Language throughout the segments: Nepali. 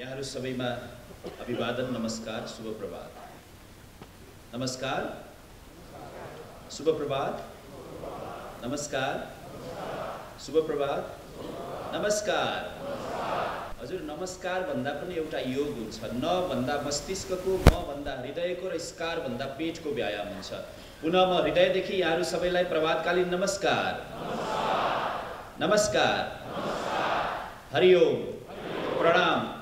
यहाँहरू सबैमा अभिवादन नमस्कार शुभ प्रभात नमस्कार शुभ प्रभात नमस्कार शुभ प्रभात नमस्कार हजुर नमस्कार भन्दा पनि एउटा योग हुन्छ न भन्दा मस्तिष्कको म भन्दा हृदयको र स्कार भन्दा पेटको व्यायाम हुन्छ पुनः म हृदयदेखि यहाँहरू सबैलाई प्रभातकालीन नमस्कार नमस्कार हरिओम प्रणाम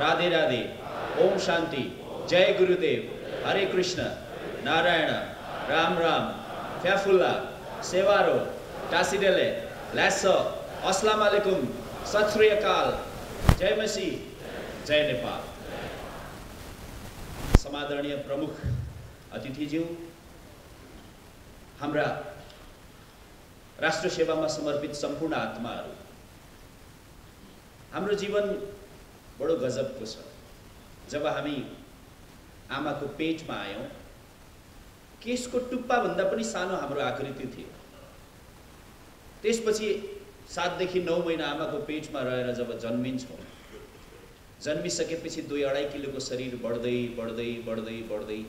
राधे राधे। ओम शान्ति जय गुरुदेव। हरे कृष्ण। नारायण। राम राम। फ्याफुल्ला सेवारो। टासिडेले। ल्यास अस्लाम आलेकुम सत श्री अकाल। जय मसी जय नेपाल। समादरणीय प्रमुख अतिथिज्यू हाम्रा राष्ट्र सेवामा समर्पित सम्पूर्ण आत्माहरू। हाम्रो जीवन बडो गजबको छ जब हामी आमाको पेटमा आयौँ केसको टुप्पाभन्दा पनि सानो हाम्रो आकृति थियो। त्यसपछि सातदेखि नौ महिना आमाको पेटमा रहेर जब जन्मिन्छौँ जन्मिसकेपछि दुई अढाई किलोको शरीर बढ्दै बढ्दै बढ्दै बढ्दै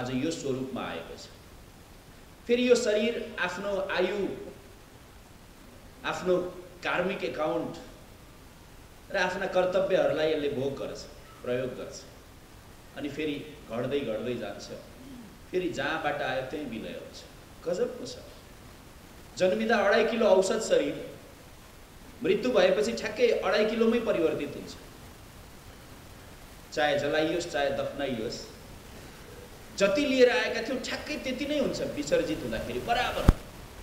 आज यो स्वरूपमा आएको छ। फेरि यो शरीर आफ्नो आयु आफ्नो कार्मिक एकाउन्ट र आफ्ना कर्तव्यहरूलाई यसले भोग गर्छ प्रयोग गर्छ। अनि फेरि घट्दै घट्दै जान्छ। फेरि जहाँबाट आयो त्यहीँ विलय हुन्छ। गजबको छ जन्मिँदा अढाई किलो औसत शरीर मृत्यु भएपछि ठ्याक्कै अढाई किलोमै परिवर्तित हुन्छ। चाहे जलाइयोस् चाहे दफनाइयोस् जति लिएर आएका थियौँ ठ्याक्कै त्यति नै हुन्छ विसर्जित हुँदाखेरि। बराबर।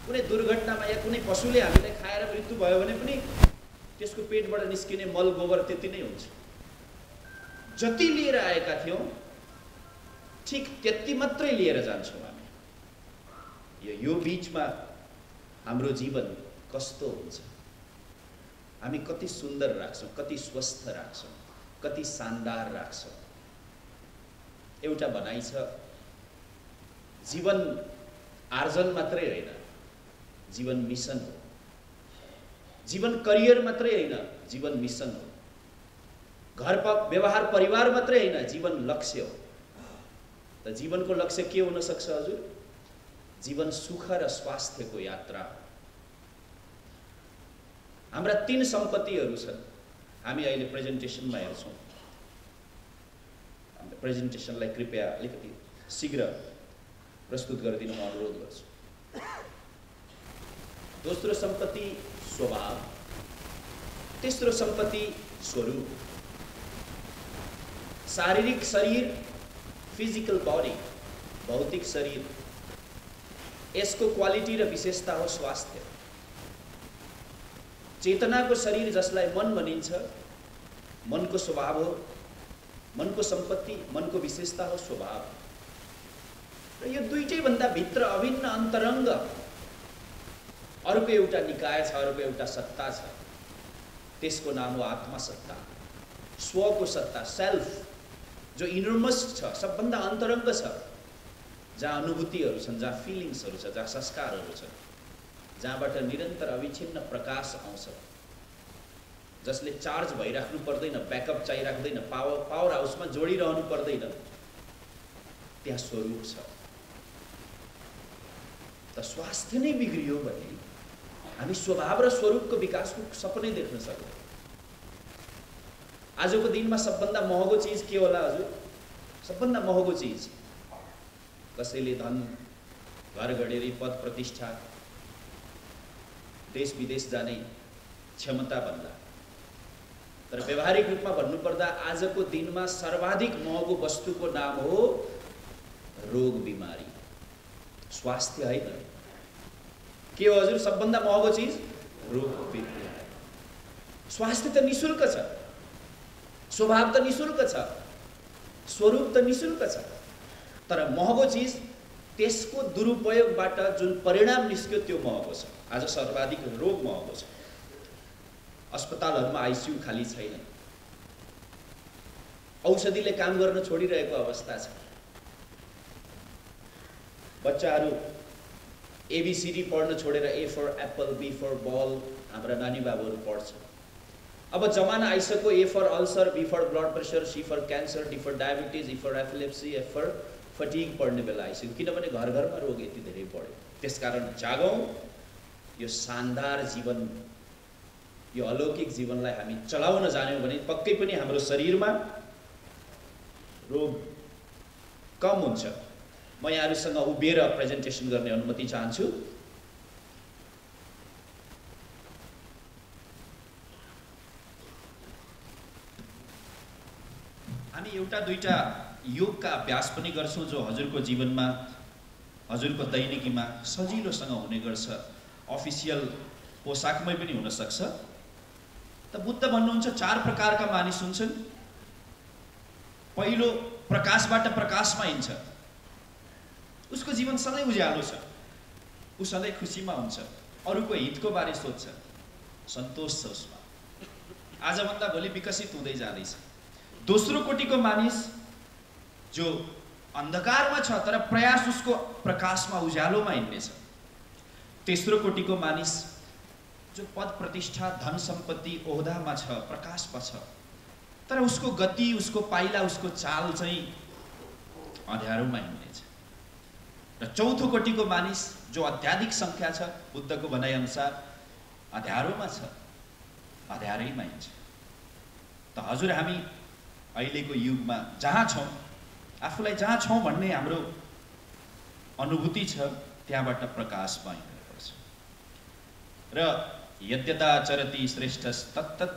कुनै दुर्घटनामा या कुनै पशुले हामीलाई खाएर मृत्यु भयो भने पनि त्यसको पेटबाट निस्किने मल गोबर त्यति नै हुन्छ। जति लिएर आएका थियौँ ठिक त्यति मात्रै लिएर जान्छौँ हामी। यो यो बिचमा हाम्रो जीवन कस्तो हुन्छ? हामी कति सुन्दर राख्छौँ कति स्वस्थ राख्छौँ कति शानदार राख्छौँ। एउटा भनाइ छ जीवन आर्जन मात्रै होइन जीवन मिसन हो। जीवन करियर मात्रै होइन जीवन मिसन हो। घर प व्यवहार परिवार मात्रै होइन जीवन लक्ष्य हो। त जीवनको लक्ष्य के हुनसक्छ हजुर? जीवन सुख र स्वास्थ्यको यात्रा हाम्रा तिन सम्पत्तिहरू छन्। हामी अहिले प्रेजेन्टेसनमा हेर्छौँ। प्रेजेन्टेसनलाई कृपया अलिकति शीघ्र प्रस्तुत गरिदिनु म अनुरोध गर्छु। दोस्रो सम्पत्ति स्वभाव तेस्रो सम्पत्ति स्वरूप शारीरिक शरीर फिजिकल बडी भौतिक शरीर यसको क्वालिटी र विशेषता हो स्वास्थ्य चेतनाको शरीर जसलाई मन भनिन्छ मनको स्वभाव हो मनको सम्पत्ति मनको विशेषता हो स्वभाव र यो दुइटैभन्दा भित्र अभिन्न अन्तरङ्ग अर्को एउटा निकाय छ अर्को एउटा सत्ता छ। त्यसको नाम हो आत्मसत्ता। स्वको सत्ता सेल्फ जो इनर्मस्ट छ सबभन्दा अन्तरङ्ग छ। जहाँ अनुभूतिहरू छन् जहाँ फिलिङ्सहरू छ जहाँ संस्कारहरू छन् जहाँबाट निरन्तर अविच्छिन्न प्रकाश आउँछ। जसले चार्ज भइराख्नु पर्दैन ब्याकअप चाहिराख्दैन पावर पावर हाउसमा जोडिरहनु पर्दैन। त्यहाँ स्वरूप छ। त स्वास्थ्य नै बिग्रियो भने हामी स्वभाव र स्वरूपको विकासको सपनै देख्न सक्छौँ आजको दिनमा सबभन्दा महँगो चिज के होला हजुर? सबभन्दा महँगो चिज। कसैले धन घर घडेरी पद प्रतिष्ठा देश विदेश जाने क्षमता भन्दा। तर व्यवहारिक रूपमा भन्नुपर्दा आजको दिनमा सर्वाधिक महँगो वस्तुको नाम हो रोग बिमारी। स्वास्थ्य होइन के हो हजुर? सबभन्दा महँगो चिज? रोग बिमारी स्वास्थ्य त निशुल्क छ। स्वभाव त निशुल्क छ। स्वरूप त निशुल्क छ। तर महँगो चिज त्यसको दुरुपयोगबाट जुन परिणाम निस्क्यो त्यो महँगो छ। आज सर्वाधिक रोग महँगो छ। अस्पतालहरूमा आइसियु खाली छैन। औषधिले काम गर्न छोडिरहेको अवस्था छ। बच्चाहरू एबिसिडी पढ्न छोडेर A for apple B for ball हाम्रा नानी बाबुहरू पढ्छ। अब जमाना आइसक्यो A for ulcer B for blood pressure C for cancer D for diabetes E for epilepsy F for fatigue पढ्ने बेला आइसक्यो। किनभने घर घरमा रोग यति धेरै बढ्यो त्यसकारण जागौँ यो शानदार जीवन यो अलौकिक जीवनलाई हामी चलाउन जान्यौँ भने पक्कै पनि हाम्रो शरीरमा रोग कम हुन्छ। यहाँहरूसँग उभिएर प्रेजेन्टेसन गर्ने अनुमति चाहन्छु। हामी एउटा दुईवटा योगका अभ्यास पनि गर्छौँ जो हजुरको जीवनमा हजुरको दैनिकीमा सजिलोसँग हुने गर्छ। अफिसियल पोसाकमै पनि हुनसक्छ त बुद्ध भन्नुहुन्छ चार प्रकारका मानिस हुन्छन्। पहिलो प्रकाशबाट प्रकाशमा हिँड्छ। उसको जीवन सधैँ उज्यालो छ। ऊ सधैँ खुसीमा हुन्छ। अरूको हितको बारे सोध्छ। सन्तोष छ उसमा। आजभन्दा भोलि विकसित हुँदै जाँदैछ। दोस्रो कोटिको मानिस जो अन्धकारमा छ तर प्रयास उसको प्रकाशमा उज्यालोमा हिँड्नेछ। तेस्रो कोटिको मानिस जो पद प्रतिष्ठा धन सम्पत्ति ओहदामा छ प्रकाशमा छ तर उसको गति उसको पाइला उसको चाल चाहिँ अँध्यारोमा हिँड्नेछ। र चौथो कोटिको मानिस जो अत्याधिक सङ्ख्या छ बुद्धको भनाइअनुसार अँध्यारोमा छ अँध्यारैमा हिँड्छ। त हजुर हामी अहिलेको युगमा जहाँ छौँ आफूलाई जहाँ छौँ भन्ने हाम्रो अनुभूति छ त्यहाँबाट प्रकाशमा हिँड्नुपर्छ र यद्यता चरति श्रेष्ठ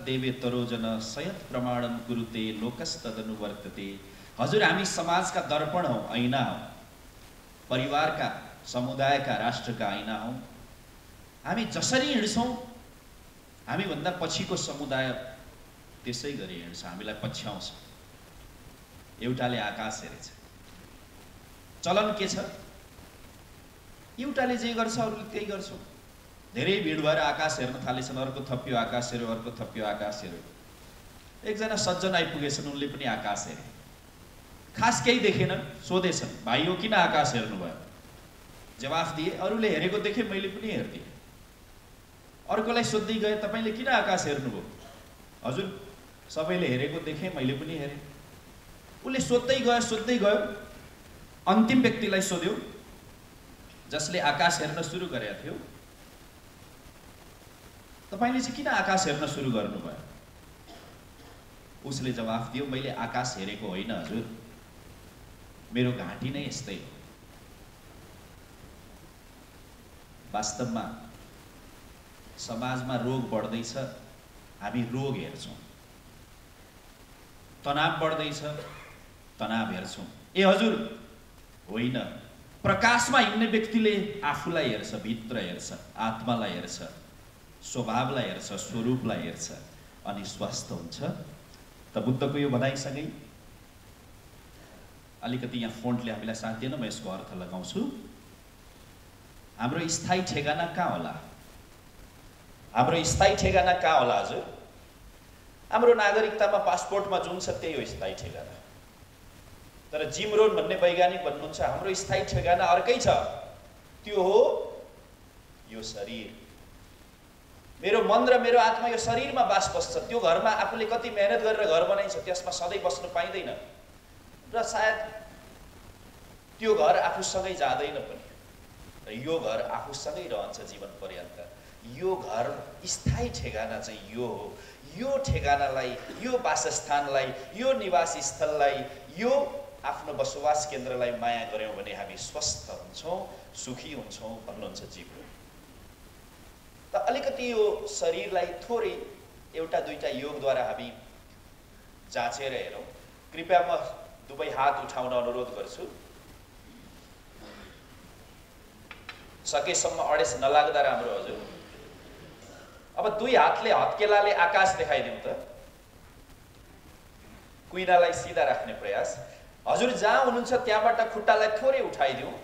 देवे तरोजन सयत प्रमाणम गुरुते लोकस्तदनुवर्तते। हजुर हामी समाजका दर्पण हौ ऐना हौ। परिवारका समुदायका राष्ट्रका ऐना हौ। हामी जसरी हिँड्छौँ हामीभन्दा पछिको समुदाय त्यसै गरी हिँड्छ हामीलाई पछ्याउँछ। एउटाले आकाश हेरेछ। चलन के छ? एउटाले जे गर्छ अरूले त्यही गर्छ। धेरै भिड भएर आकाश हेर्न थालेछन् अर्को थप्यो आकाश हेऱ्यो अर्को थप्यो आकाश हेऱ्यो। एकजना सज्जन आइपुगेछन् उनले पनि आकाश हेरे। खास केही देखेनन् सोधेछन् भाइ हो किन आकाश हेर्नुभयो जवाफ दिए अरूले हेरेको देखेँ मैले पनि हेरिदिएँ। अर्कोलाई सोध्दै गएँ तपाईँले किन आकाश हेर्नुभयो? हजुर सबैले हेरेको देखेँ मैले पनि हेरेँ। उसले सोध्दै गयो सोध्दै गयो अन्तिम व्यक्तिलाई सोध्यो जसले आकाश हेर्न सुरु गरेका थियो तपाईँले चाहिँ किन आकाश हेर्न सुरु गर्नुभयो? उसले जवाफ दियो मैले आकाश हेरेको होइन हजुर। मेरो घाँटी नै यस्तै हो। वास्तवमा समाजमा रोग बढ्दैछ हामी रोग हेर्छौँ। तनाव बढ्दैछ तनाव हेर्छौँ। ए हजुर होइन। प्रकाशमा हिँड्ने व्यक्तिले आफूलाई हेर्छ भित्र हेर्छ आत्मालाई हेर्छ स्वभावलाई हेर्छ स्वरूपलाई हेर्छ अनि स्वस्थ हुन्छ। त बुद्धको यो भनाइसँगै अलिकति यहाँ फोन्टले हामीलाई साथ दिएन म यसको अर्थ लगाउँछु। हाम्रो स्थायी ठेगाना कहाँ होला? हाम्रो स्थायी ठेगाना कहाँ होला हजुर? हाम्रो नागरिकतामा पासपोर्टमा जुन छ त्यही हो स्थायी ठेगाना। तर जिम रोन भन्ने वैज्ञानिक भन्नुहुन्छ हाम्रो स्थायी ठेगाना अर्कै छ। त्यो हो यो शरीर। मेरो मन र मेरो आत्मा यो शरीरमा बास बस्छ। त्यो घरमा आफूले कति मेहनत गरेर घर बनाइन्छ त्यसमा सधैँ बस्नु पाइँदैन। र सायद त्यो घर आफूसँगै जाँदैन पनि। र यो घर आफूसँगै रहन्छ जीवन पर्यन्त। यो घर स्थायी ठेगाना चाहिँ यो हो। यो ठेगानालाई यो वासस्थानलाई यो निवास स्थललाई यो आफ्नो बसोबास केन्द्रलाई माया गऱ्यौँ भने हामी स्वस्थ हुन्छौँ सुखी हुन्छौँ भन्नुहुन्छ जीव त अलिकति यो शरीरलाई थोरै एउटा दुईवटा योगद्वारा हामी जाँचेर हेरौँ। कृपया म दुवै हात उठाउन अनुरोध गर्छु। सकेसम्म अडेस नलाग्दा राम्रो हजुर। अब दुई हातले हत्केलाले आकाश देखाइदिउँ त। कुइनालाई सिधा राख्ने प्रयास। हजुर जहाँ हुनुहुन्छ त्यहाँबाट खुट्टालाई थोरै उठाइदिउँ।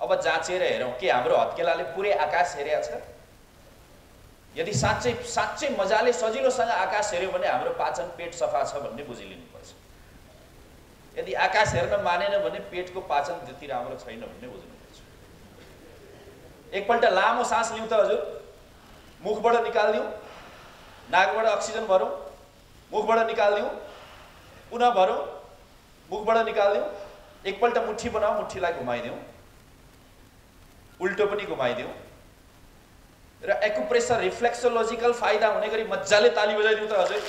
अब जाँचेर हेरौँ के हाम्रो हत्केलाले पुरै आकाश हेरेका छ। यदि साँच्चै साँच्चै मजाले सजिलोसँग आकाश हेऱ्यो भने हाम्रो पाचन पेट सफा छ भन्ने बुझिलिनुपर्छ। यदि आकाश हेर्न मानेन भने पेटको पाचन त्यति राम्रो छैन भन्ने बुझ्नुपर्छ। एकपल्ट लामो सास लिउँ त हजुर। मुखबाट निकालिदिउँ। नाकबाट अक्सिजन भरौँ। मुखबाट निकालिदिउँ। पुनः भरौँ। मुखबाट निकालिदिउँ। एकपल्ट मुठी बनाऊ मुठीलाई घुमाइदिउँ। उल्टो पनि घुमाइदिउँ। र एकुप्रेसर रिफ्लेक्सोलोजिकल फाइदा हुने गरी मजाले ताली बजाइदिउँ त हजुर।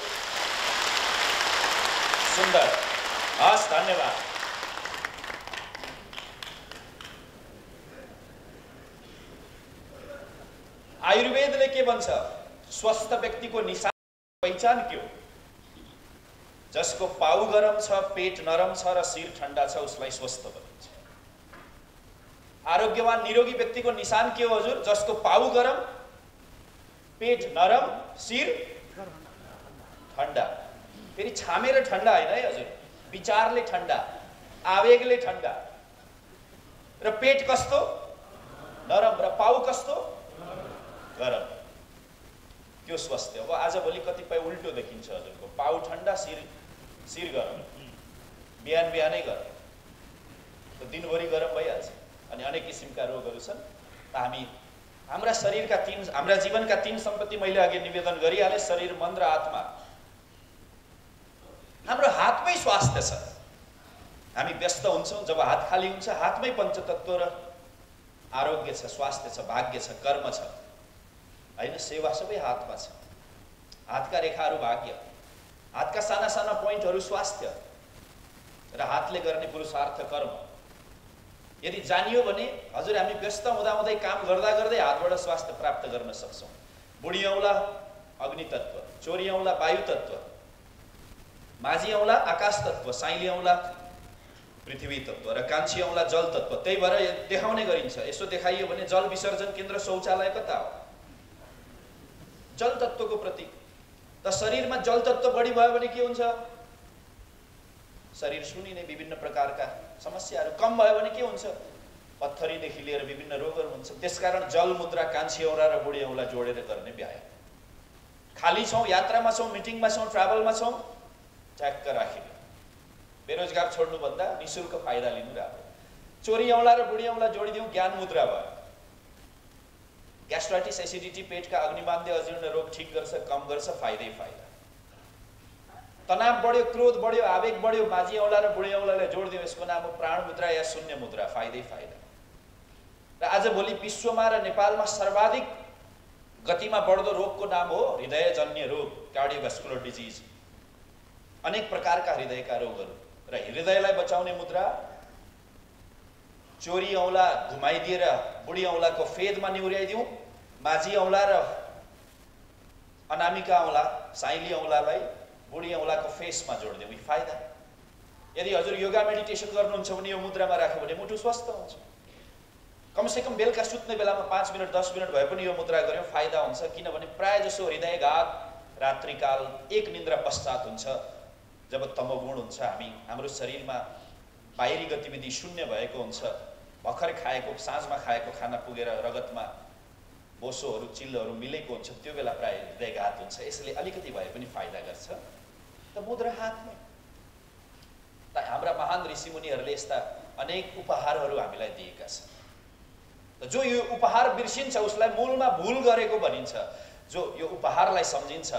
सुन्दर। हस् धन्यवाद। आयुर्वेदले के भन्छ? स्वस्थ व्यक्तिको निशान पहिचान के हो? जसको पाउ गरम छ पेट नरम छ र शिर ठन्डा छ उसलाई स्वस्थ भनिन्छ आरोग्यवान निरोगी व्यक्तिको निशान के हो हजुर? जसको पाउ गरम पेट नरम शिर ठन्डा। फेरि छामेर ठन्डा होइन है हजुर? विचारले ठन्डा आवेगले ठन्डा र पेट कस्तो नरम र पाउ कस्तो गरम त्यो स्वास्थ्य अब आजभोलि कतिपय उल्टो देखिन्छ हजुरको पाउ ठन्डा शिर शिर गरम बिहान बिहानै गरम दिनभरि गरम भइहाल्छ अनि अनेक किसिमका रोगहरू छन् त हामी हाम्रा शरीरका तिन हाम्रा जीवनका तिन सम्पत्ति मैले अघि निवेदन गरिहालेँ शरीर मन र आत्मा हाम्रो हातमै स्वास्थ्य छ। हामी व्यस्त हुन्छौँ जब हात खाली हुन्छ हातमै पञ्चतत्व र आरोग्य छ स्वास्थ्य छ भाग्य छ कर्म छ। होइन सेवा सबै हातमा छ। हातका रेखाहरू भाग्य। हातका साना साना पोइन्टहरू स्वास्थ्य। र हातले गर्ने पुरुषार्थ कर्म। यदि जानियो भने हजुर हामी व्यस्त हुँदा हुँदै काम गर्दा गर्दै हातबाट स्वास्थ्य प्राप्त गर्न सक्छौँ। बुढी औँला अग्नि तत्त्व चोरी औँला वायु तत्त्व माझी औँला आकाश तत्त्व साइली औँला पृथ्वी तत्त्व र कान्छी औँला जल तत्त्व त्यही भएर देखाउने गरिन्छ। यसो देखाइयो भने जल विसर्जन केन्द्र शौचालय कता हो? जल तत्त्वको प्रतीक। त शरीरमा जल तत्त्व बढी भयो भने के हुन्छ? शरीर सुनिने विभिन्न प्रकारका समस्याहरू कम भयो भने के हुन्छ? पत्थरीदेखि लिएर विभिन्न रोगहरू हुन्छ। त्यसकारण जल मुद्रा कान्छी औँला र बुढी औँला जोडेर गर्ने व्यायाम। खाली छौँ यात्रामा छौँ मिटिङमा छौँ ट्राभलमा छौँ च्याक्क राखिदियो बेरोजगार छोड्नुभन्दा नि शुल्क फाइदा लिनु राम्रो चोरी औँला र बुढी औँला जोडिदिउँ ज्ञान मुद्रा भयो ग्यास्ट्राइटिस एसिडिटी पेटका अग्निबान्ध्य अजीर्ण रोग ठिक गर्छ कम गर्छ फाइदै फाइदा तनाव बढ्यो क्रोध बढ्यो आवेग बढ्यो माझी औँला र बुढी औँलालाई जोडिदियो यसको नाम हो प्राण मुद्रा या शून्य मुद्रा फाइदै फाइदा र आजभोलि विश्वमा र नेपालमा सर्वाधिक गतिमा बढ्दो रोगको नाम हो हृदयजन्य रोग कार्डियोभेस्कुलर डिजिज अनेक प्रकारका हृदयका रोगहरू र हृदयलाई बचाउने मुद्रा चोरी औँला घुमाइदिएर बुढी औँलाको फेदमा निहुर्याइदिउँ माझी औँला र अनामिका औँला साइली औँलालाई बुढी औँलाको फेसमा जोडिदिउँ यी फाइदा यदि हजुर योगा मेडिटेसन गर्नुहुन्छ भने यो मुद्रामा राख्यो भने मुटु स्वस्थ हुन्छ। कमसेकम बेलुका सुत्ने बेलामा पाँच मिनट दस मिनट भए पनि यो मुद्रा गऱ्यो फाइदा हुन्छ। किनभने प्रायः जसो हृदयघात रात्रिकाल एक निन्द्रा पश्चात हुन्छ। जब तमगुण हुन्छ हामी हाम्रो शरीरमा बाहिरी गतिविधि शून्य भएको हुन्छ। भर्खर खाएको साँझमा खाएको खाना पुगेर रगतमा बोसोहरू चिल्लोहरू मिलेको हुन्छ त्यो बेला प्रायः हृदयघात हुन्छ। यसले अलिकति भए पनि फाइदा गर्छ। त मुद्रा हातमै। त हाम्रा महान ऋषिमुनिहरूले यस्ता अनेक उपहारहरू हामीलाई दिएका छन्। जो यो उपहार बिर्सिन्छ उसलाई मूलमा भुल गरेको भनिन्छ। जो यो उपहारलाई सम्झिन्छ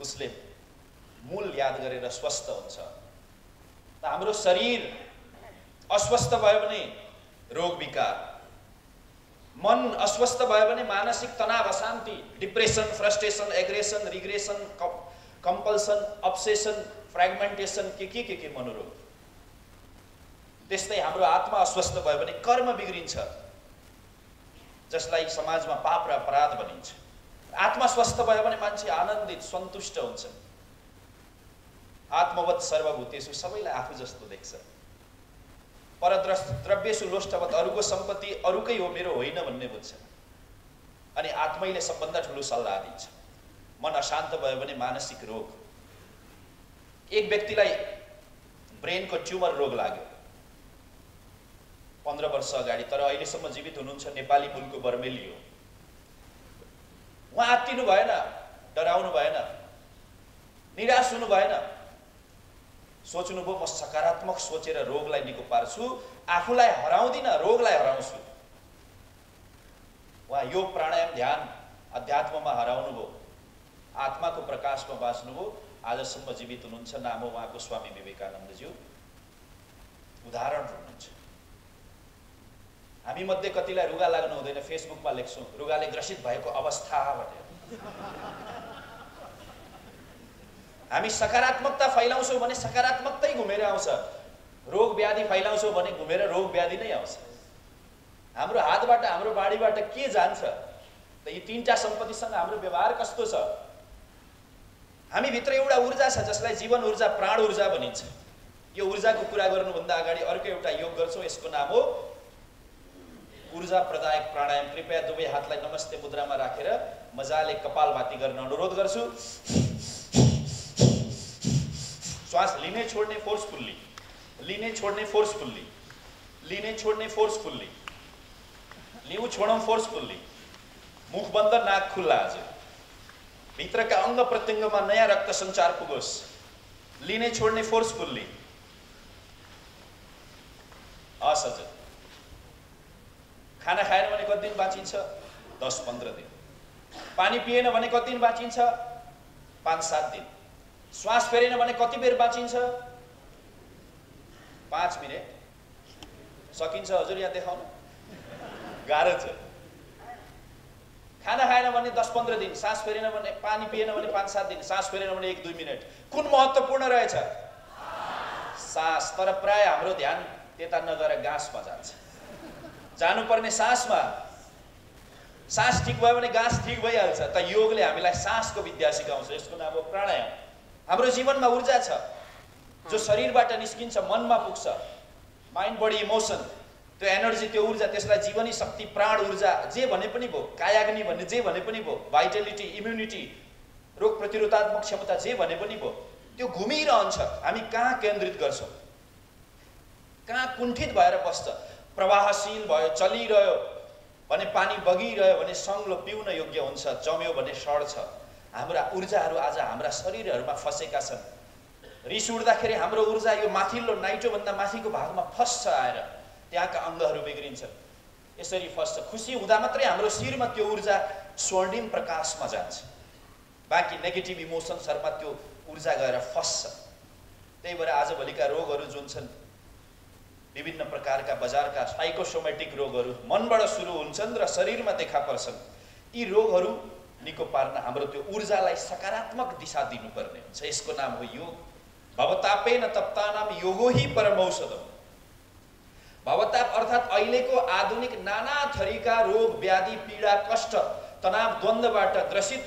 उसले मूल याद गरेर स्वस्थ हुन्छ। त हाम्रो शरीर अस्वस्थ भयो भने रोग विकार। मन अस्वस्थ भयो भने मानसिक तनाव अशान्ति depression frustration aggression regression compulsion obsession fragmentation के के के के मनोरोग। त्यस्तै हाम्रो आत्मा अस्वस्थ भयो भने कर्म बिग्रिन्छ। जसलाई समाजमा पाप र अपराध भनिन्छ। आत्मा स्वस्थ भयो भने मान्छे आनन्दित सन्तुष्ट हुन्छ। आत्मवत सर्वभूतेषु सबैलाई आफू जस्तो देख्छ। परद्रव्यसु लोष्टवत अरूको सम्पत्ति अरूकै हो मेरो होइन भन्ने बुझ्छ। अनि आत्मैले सबभन्दा ठुलो सल्लाह दिन्छ। मन अशान्त भयो भने मानसिक रोग। एक व्यक्तिलाई ब्रेनको ट्युमर रोग लाग्यो। पन्ध्र वर्ष अगाडि तर अहिलेसम्म जीवित हुनुहुन्छ नेपाली मूलको बर्मेली हो। उहाँ आत्तिनु भएन डराउनु भएन निराश हुनु भएन। सोच्नुभयो म सकारात्मक सोचेर रोगलाई निको पार्छु आफूलाई हराउँदिनँ रोगलाई हराउँछु। उहाँ योग प्राणायाम ध्यान अध्यात्ममा हराउनु भयो आत्माको प्रकाशमा बाँच्नुभयो। आजसम्म जीवित हुनुहुन्छ नाम हो उहाँको स्वामी विवेकानन्दज्यू। उदाहरण हुनुहुन्छ हामी मध्ये कतिलाई रुगा लाग्नु हुँदैन फेसबुकमा लेख्छौँ रुगाले ग्रसित भएको अवस्था भनेर। हामी सकारात्मकता फैलाउँछौँ भने सकारात्मकतै घुमेर आउँछ। रोग व्याधि फैलाउँछौँ भने घुमेर रोग व्याधि नै आउँछ। हाम्रो हातबाट हाम्रो बाढीबाट के जान्छ त यी तिनवटा सम्पत्तिसँग हाम्रो व्यवहार कस्तो छ? हामीभित्र एउटा ऊर्जा छ जसलाई जीवन ऊर्जा प्राण ऊर्जा भनिन्छ। यो ऊर्जाको कुरा गर्नुभन्दा अगाडि अर्को एउटा योग गर्छौँ यसको नाम हो ऊर्जा प्रदायक प्राणायाम। कृपया दुवै हातलाई नमस्ते मुद्रामा राखेर मजाले कपाल भाती गर्न अनुरोध गर्छु। श्वास लिने छोड्ने फोर्सफुल्ली लिने छोड्ने फोर्सफुल्ली लिने छोड्ने फोर्सफुल्ली लिउ छोडौँ फोर्सफुल्ली। मुख बन्द नाक खुल्ला आज। भित्रका अङ्ग प्रत्यङ्गमा नयाँ रक्त सञ्चार पुगोस्। लिने छोड्ने फोर्सफुल्ली। असज खाना खाएन भने कति दिन बाँचिन्छ? दस पन्ध्र दिन। पानी पिएन भने कति दिन बाँचिन्छ? पाँच सात दिन। श्वास फेरेन भने कति बेर बाँचिन्छ? पाँच मिनट। सकिन्छ हजुर यहाँ देखाउनु? गाह्रो छ। खाना खाएन भने दस पन्ध्र दिन सास फेरेन भने पानी पिएन भने पाँच सात दिन सास फेरेन भने एक दुई मिनट। कुन महत्त्वपूर्ण रहेछ? सास तर प्राय हाम्रो ध्यान त्यता नगएर गाँसमा जान्छ। जानुपर्ने सासमा। सास ठिक भयो भने गाँस ठिक भइहाल्छ। त योगले हामीलाई सासको विद्या सिकाउँछ यसको नाम हो प्राणायाम। हाम्रो जीवनमा ऊर्जा छ जो शरीरबाट निस्किन्छ मनमा पुग्छ। माइन्ड बडी इमोसन त्यो एनर्जी त्यो ऊर्जा त्यसलाई जीवनी शक्ति प्राण ऊर्जा जे भने पनि भयो कायाग्नि भन्ने जे भने पनि भयो भाइटेलिटी इम्युनिटी रोग प्रतिरोधात्मक क्षमता जे भने पनि भयो त्यो घुमिरहन्छ। हामी कहाँ केन्द्रित गर्छौँ? कहाँ कुण्ठित भएर बस्छ? प्रवाहशील भयो चलिरह्यो भने पानी बगिरह्यो भने सङ्लो पिउन योग्य हुन्छ जम्यो भने सड्छ हाम्रा ऊर्जाहरू आज हाम्रा शरीरहरूमा फसेका छन्। रिस उठ्दाखेरि हाम्रो ऊर्जा यो माथिल्लो नाइटोभन्दा माथिको भागमा फस्छ आएर त्यहाँका अङ्गहरू बिग्रिन्छन्। यसरी फस्छ खुसी हुँदा मात्रै हाम्रो शिरमा त्यो ऊर्जा स्वर्णिम प्रकाशमा जान्छ। बाँकी नेगेटिभ इमोसन्सहरूमा त्यो ऊर्जा गएर फस्छ त्यही भएर आजभोलिका रोगहरू जुन छन् विभिन्न प्रकारका बजारका साइकोसोमेटिक रोगहरू मनबाट सुरु हुन्छन् र शरीरमा देखा पर्छन्। यी रोगहरू निको पार्न हाम्रो त्यो ऊर्जालाई सकारात्मक दिशा दिनुपर्ने हुन्छ। यसको नाम हो योग। भवतापे न तप्तानाम योगो ही परमौषधम। भवताप अर्थात् अहिलेको आधुनिक नाना थरीका रोग व्याधि पीडा कष्ट तनाव द्वन्द्वबाट ग्रसित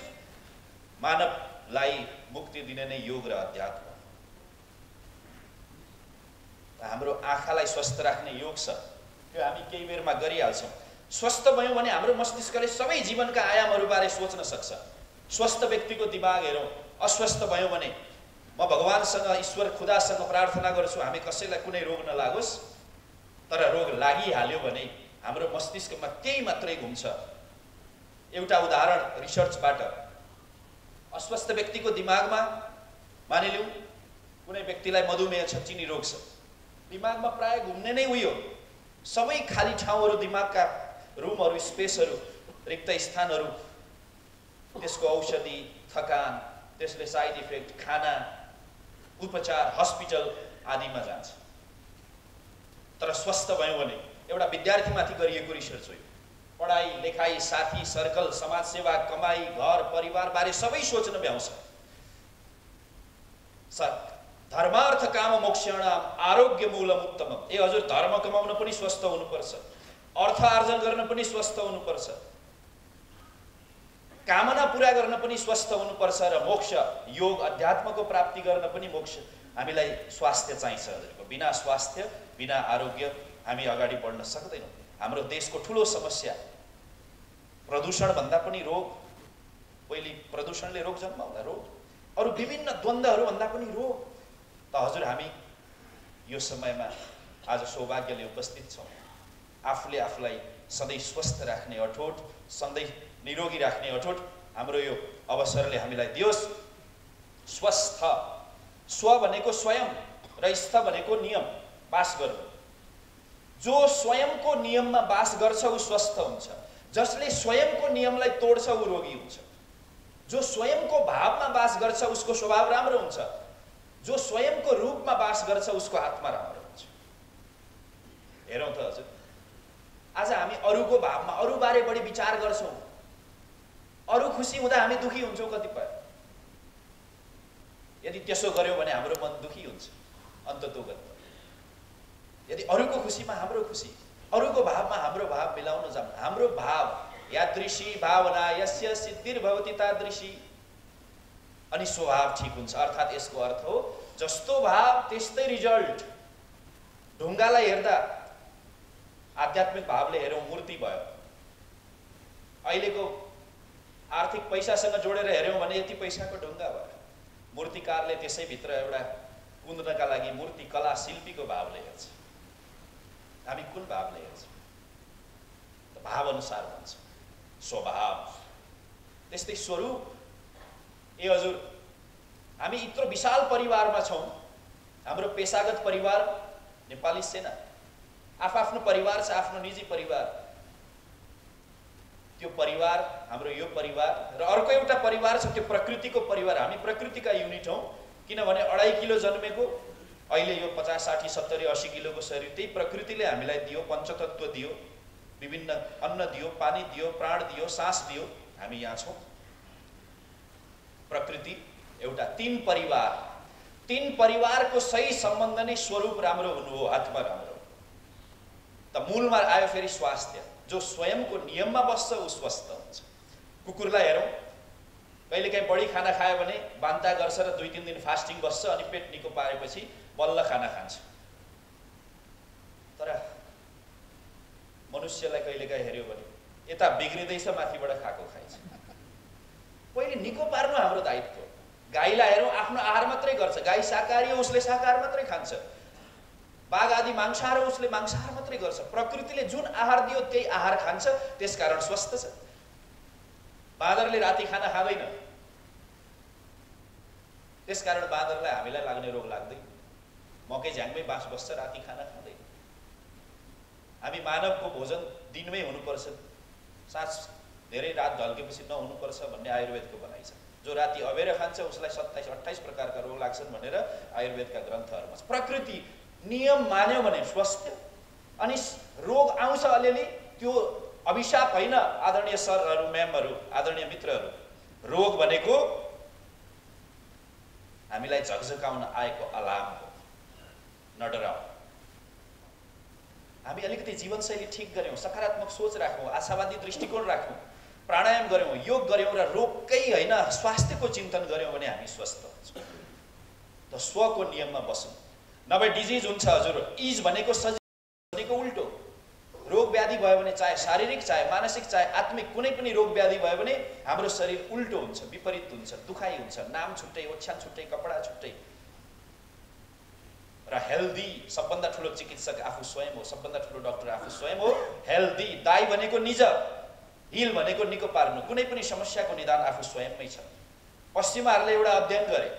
मानवलाई मुक्ति दिने नै योग र अध्यात्म। हाम्रो आँखालाई स्वस्थ राख्ने योग छ। त्यो हामी केही बेरमा गरिहाल्छौँ। स्वस्थ भयौँ भने हाम्रो मस्तिष्कले सबै जीवनका आयामहरूबारे सोच्न सक्छ। स्वस्थ व्यक्तिको दिमाग हेरौँ अस्वस्थ भयौँ भने म भगवान्सँग ईश्वर खुदासँग प्रार्थना गर्छु हामी कसैलाई कुनै रोग नलागोस्। तर रोग लागिहाल्यो भने हाम्रो मस्तिष्कमा त्यही मात्रै घुम्छ। एउटा उदाहरण रिसर्चबाट। अस्वस्थ व्यक्तिको दिमागमा मानिलिउँ कुनै व्यक्तिलाई मधुमेह छ चिनी रोग छ। दिमागमा प्राय घुम्ने नै उयो। सबै खाली ठाउँहरू दिमागका रुमहरू स्पेसहरू रिक्त स्थानहरू त्यसको औषधि थकान त्यसले साइड इफेक्ट खाना उपचार हस्पिटल आदिमा जान्छ। तर स्वस्थ भयौँ भने एउटा विद्यार्थीमाथि गरिएको रिसर्च हो पढाइ लेखाइ साथी सर्कल समाजसेवा कमाई घर परिवारबारे सबै सोच्न भ्याउँछ। धर्मार्थ काम मोक्षण आरोग्य मूलम उत्तम ए हजुर धर्म कमाउन पनि स्वस्थ हुनुपर्छ। अर्थ आर्जन गर्न पनि स्वस्थ हुनुपर्छ। कामना पुरा गर्न पनि स्वस्थ हुनुपर्छ र मोक्ष योग अध्यात्मको प्राप्ति गर्न पनि मोक्ष। हामीलाई स्वास्थ्य चाहिन्छ हजुरको। बिना स्वास्थ्य बिना आरोग्य हामी अगाडि बढ्न सक्दैनौँ। हाम्रो देशको ठुलो समस्या प्रदूषणभन्दा पनि रोग। पहिले प्रदूषणले रोग जन्माउँदा रोग। अरू विभिन्न द्वन्द्वहरूभन्दा पनि रोग। त हजुर हामी यो समयमा आज सौभाग्यले उपस्थित छौँ। आफूले आफूलाई सधैँ स्वस्थ राख्ने अठोट सधैँ निरोगी राख्ने अठोट हाम्रो यो अवसरले हामीलाई दियोस्। स्वस्थ स्व भनेको स्वयं र स्थ भनेको नियम बास गर्नु। जो स्वयंको नियममा बास गर्छ ऊ स्वस्थ हुन्छ। जसले स्वयंको नियमलाई तोड्छ ऊ रोगी हुन्छ। जो स्वयंको भावमा बास गर्छ उसको स्वभाव राम्रो हुन्छ। जो स्वयंको रूपमा बास गर्छ उसको आत्मा राम्रो हुन्छ। हेरौँ त हजुर। आज हामी अरूको भावमा अरूबारे बढी विचार गर्छौँ। अरू खुसी हुँदा हामी दुखी हुन्छौँ कतिपय। यदि त्यसो गर्यो भने हाम्रो मन दुखी हुन्छ अन्ततोगत यदि अरूको खुसीमा हाम्रो खुसी अरूको भावमा हाम्रो भाव मिलाउन जाऊँ हाम्रो भाव यादृशी भावना यस्य सिद्धिर्भवती तादृशी। अनि स्वभाव ठिक हुन्छ अर्थात् यसको अर्थ हो जस्तो भाव त्यस्तै रिजल्ट ढुङ्गालाई हेर्दा आध्यात्मिक भावले हेरौँ मूर्ति भयो। अहिलेको आर्थिक पैसासँग जोडेर हेऱ्यौँ भने यति पैसाको ढुङ्गा भयो। मूर्तिकारले त्यसैभित्र एउटा कुन्द्नका लागि मूर्ति कला शिल्पीको भावले हेर्छ। हामी कुन भावले हेर्छौँ? भाव अनुसार भन्छ। स्वभाव। त्यस्तै स्वरूप। ए हजुर हामी यत्रो विशाल परिवारमा छौँ। हाम्रो पेसागत परिवार नेपाली सेना। आफ्नो परिवार छ आफ्नो निजी परिवार। त्यो परिवार हाम्रो यो परिवार र अर्को एउटा परिवार छ त्यो प्रकृतिको परिवार। हामी प्रकृतिका युनिट हौँ किनभने अढाई किलो जन्मेको अहिले यो पचास साठी सत्तरी असी किलोको शरीर त्यही प्रकृतिले हामीलाई दियो पञ्चतत्व दियो विभिन्न अन्न दियो पानी दियो प्राण दियो सास दियो हामी यहाँ छौँ। प्रकृति एउटा तिन परिवार। तिन परिवारको सही सम्बन्ध नै स्वरूप राम्रो हुनु हो आत्मा राम्रो। त मूलमा आयो फेरि स्वास्थ्य। जो स्वयंको नियममा बस्छ ऊ स्वस्थ हुन्छ। कुकुरलाई हेरौँ। कहिलेकाहीँ बढी खाना खायो भने बान्ता गर्छ र दुई तिन दिन फास्टिङ बस्छ अनि पेट निको पारेपछि बल्ल खाना खान्छ। तर मनुष्यलाई कहिलेकाहीँ हेऱ्यो भने यता बिग्रिँदैछ माथिबाट खाएको खाइन्छ। पहिले निको पार्नु हाम्रो दायित्व गाईलाई हेरौँ आफ्नो आहार मात्रै गर्छ। गाई शाकाहारी उसले शाकाहार मात्रै खान्छ। बाघ आदि मांसाहार उसले मांसाहार मात्रै गर्छ। प्रकृतिले जुन आहार दियो त्यही आहार खान्छ। त्यसकारण स्वस्थ छ। बाँदरले राति खाना खाँदैन। त्यसकारण बाँदरलाई हामीलाई लाग्ने रोग लाग्दैन। मकै झ्याङमै बाँस बस्छ राति खाना खाँदैन। हामी मानवको भोजन दिनमै हुनुपर्छ। साँझ धेरै रात ढल्केपछि नहुनुपर्छ भन्ने आयुर्वेदको भनाइ छ। जो राति अबेर खान्छ उसलाई सत्ताइस अट्ठाइस प्रकारका रोग लाग्छन् भनेर आयुर्वेदका ग्रन्थहरूमा प्रकृति नियम मान्यो भने स्वास्थ्य अनि रोग आउँछ अलिअलि त्यो अभिशाप होइन आदरणीय सरहरू म्यामहरू आदरणीय मित्रहरू। रोग भनेको हामीलाई झकझकाउन आएको अलार्म हो। नडराउ। हामी अलिकति जीवनशैली ठिक गऱ्यौँ सकारात्मक सोच राखौँ आशावादी दृष्टिकोण राखौँ प्राणायाम गऱ्यौँ योग गऱ्यौँ र रोगकै होइन स्वास्थ्यको चिन्तन गऱ्यौँ भने हामी स्वस्थ हुन्छौँ। त स्वको नियममा बसौँ। नभए डिजिज हुन्छ हजुर। इज भनेको सजिलो उल्टो। रोग व्याधि भयो भने चाहे शारीरिक चाहे मानसिक चाहे आत्मिक कुनै पनि रोग व्याधि भयो भने हाम्रो शरीर उल्टो हुन्छ विपरीत हुन्छ दुखाइ हुन्छ नाम छुट्टै ओछ्यान छुट्टै कपडा छुट्टै। र हेल्दी सबभन्दा ठुलो चिकित्सक आफू स्वयं हो सबभन्दा ठुलो डक्टर आफू स्वयं हो। हेल्दी दाई भनेको निज हिल भनेको निको पार्नु। कुनै पनि समस्याको निदान आफू स्वयंमै छ। पश्चिमाहरूले एउटा अध्ययन गरे।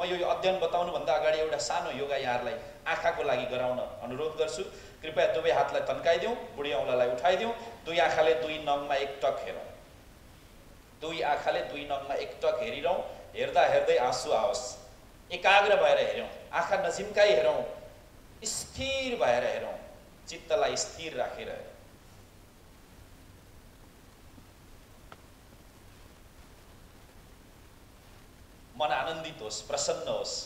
म यो अध्ययन बताउनुभन्दा अगाडि एउटा सानो योगा यहाँहरूलाई आँखाको लागि गराउन अनुरोध गर्छु। कृपया दुवै हातलाई तन्काइदिउँ बुढी औँलालाई उठाइदिउँ। दुई आँखाले दुई नङमा एक टक हेरौँ। दुई आँखाले दुई नङमा एक टक हेरिरहँ हेर्दा हेर्दै आँसु आओस्। एकाग्र भएर हेरौँ आँखा नजिम्काइ हेरौँ। स्थिर भएर हेरौँ। चित्तलाई स्थिर राखेर हेरौँ। मन आनन्दित होस् प्रसन्न होस्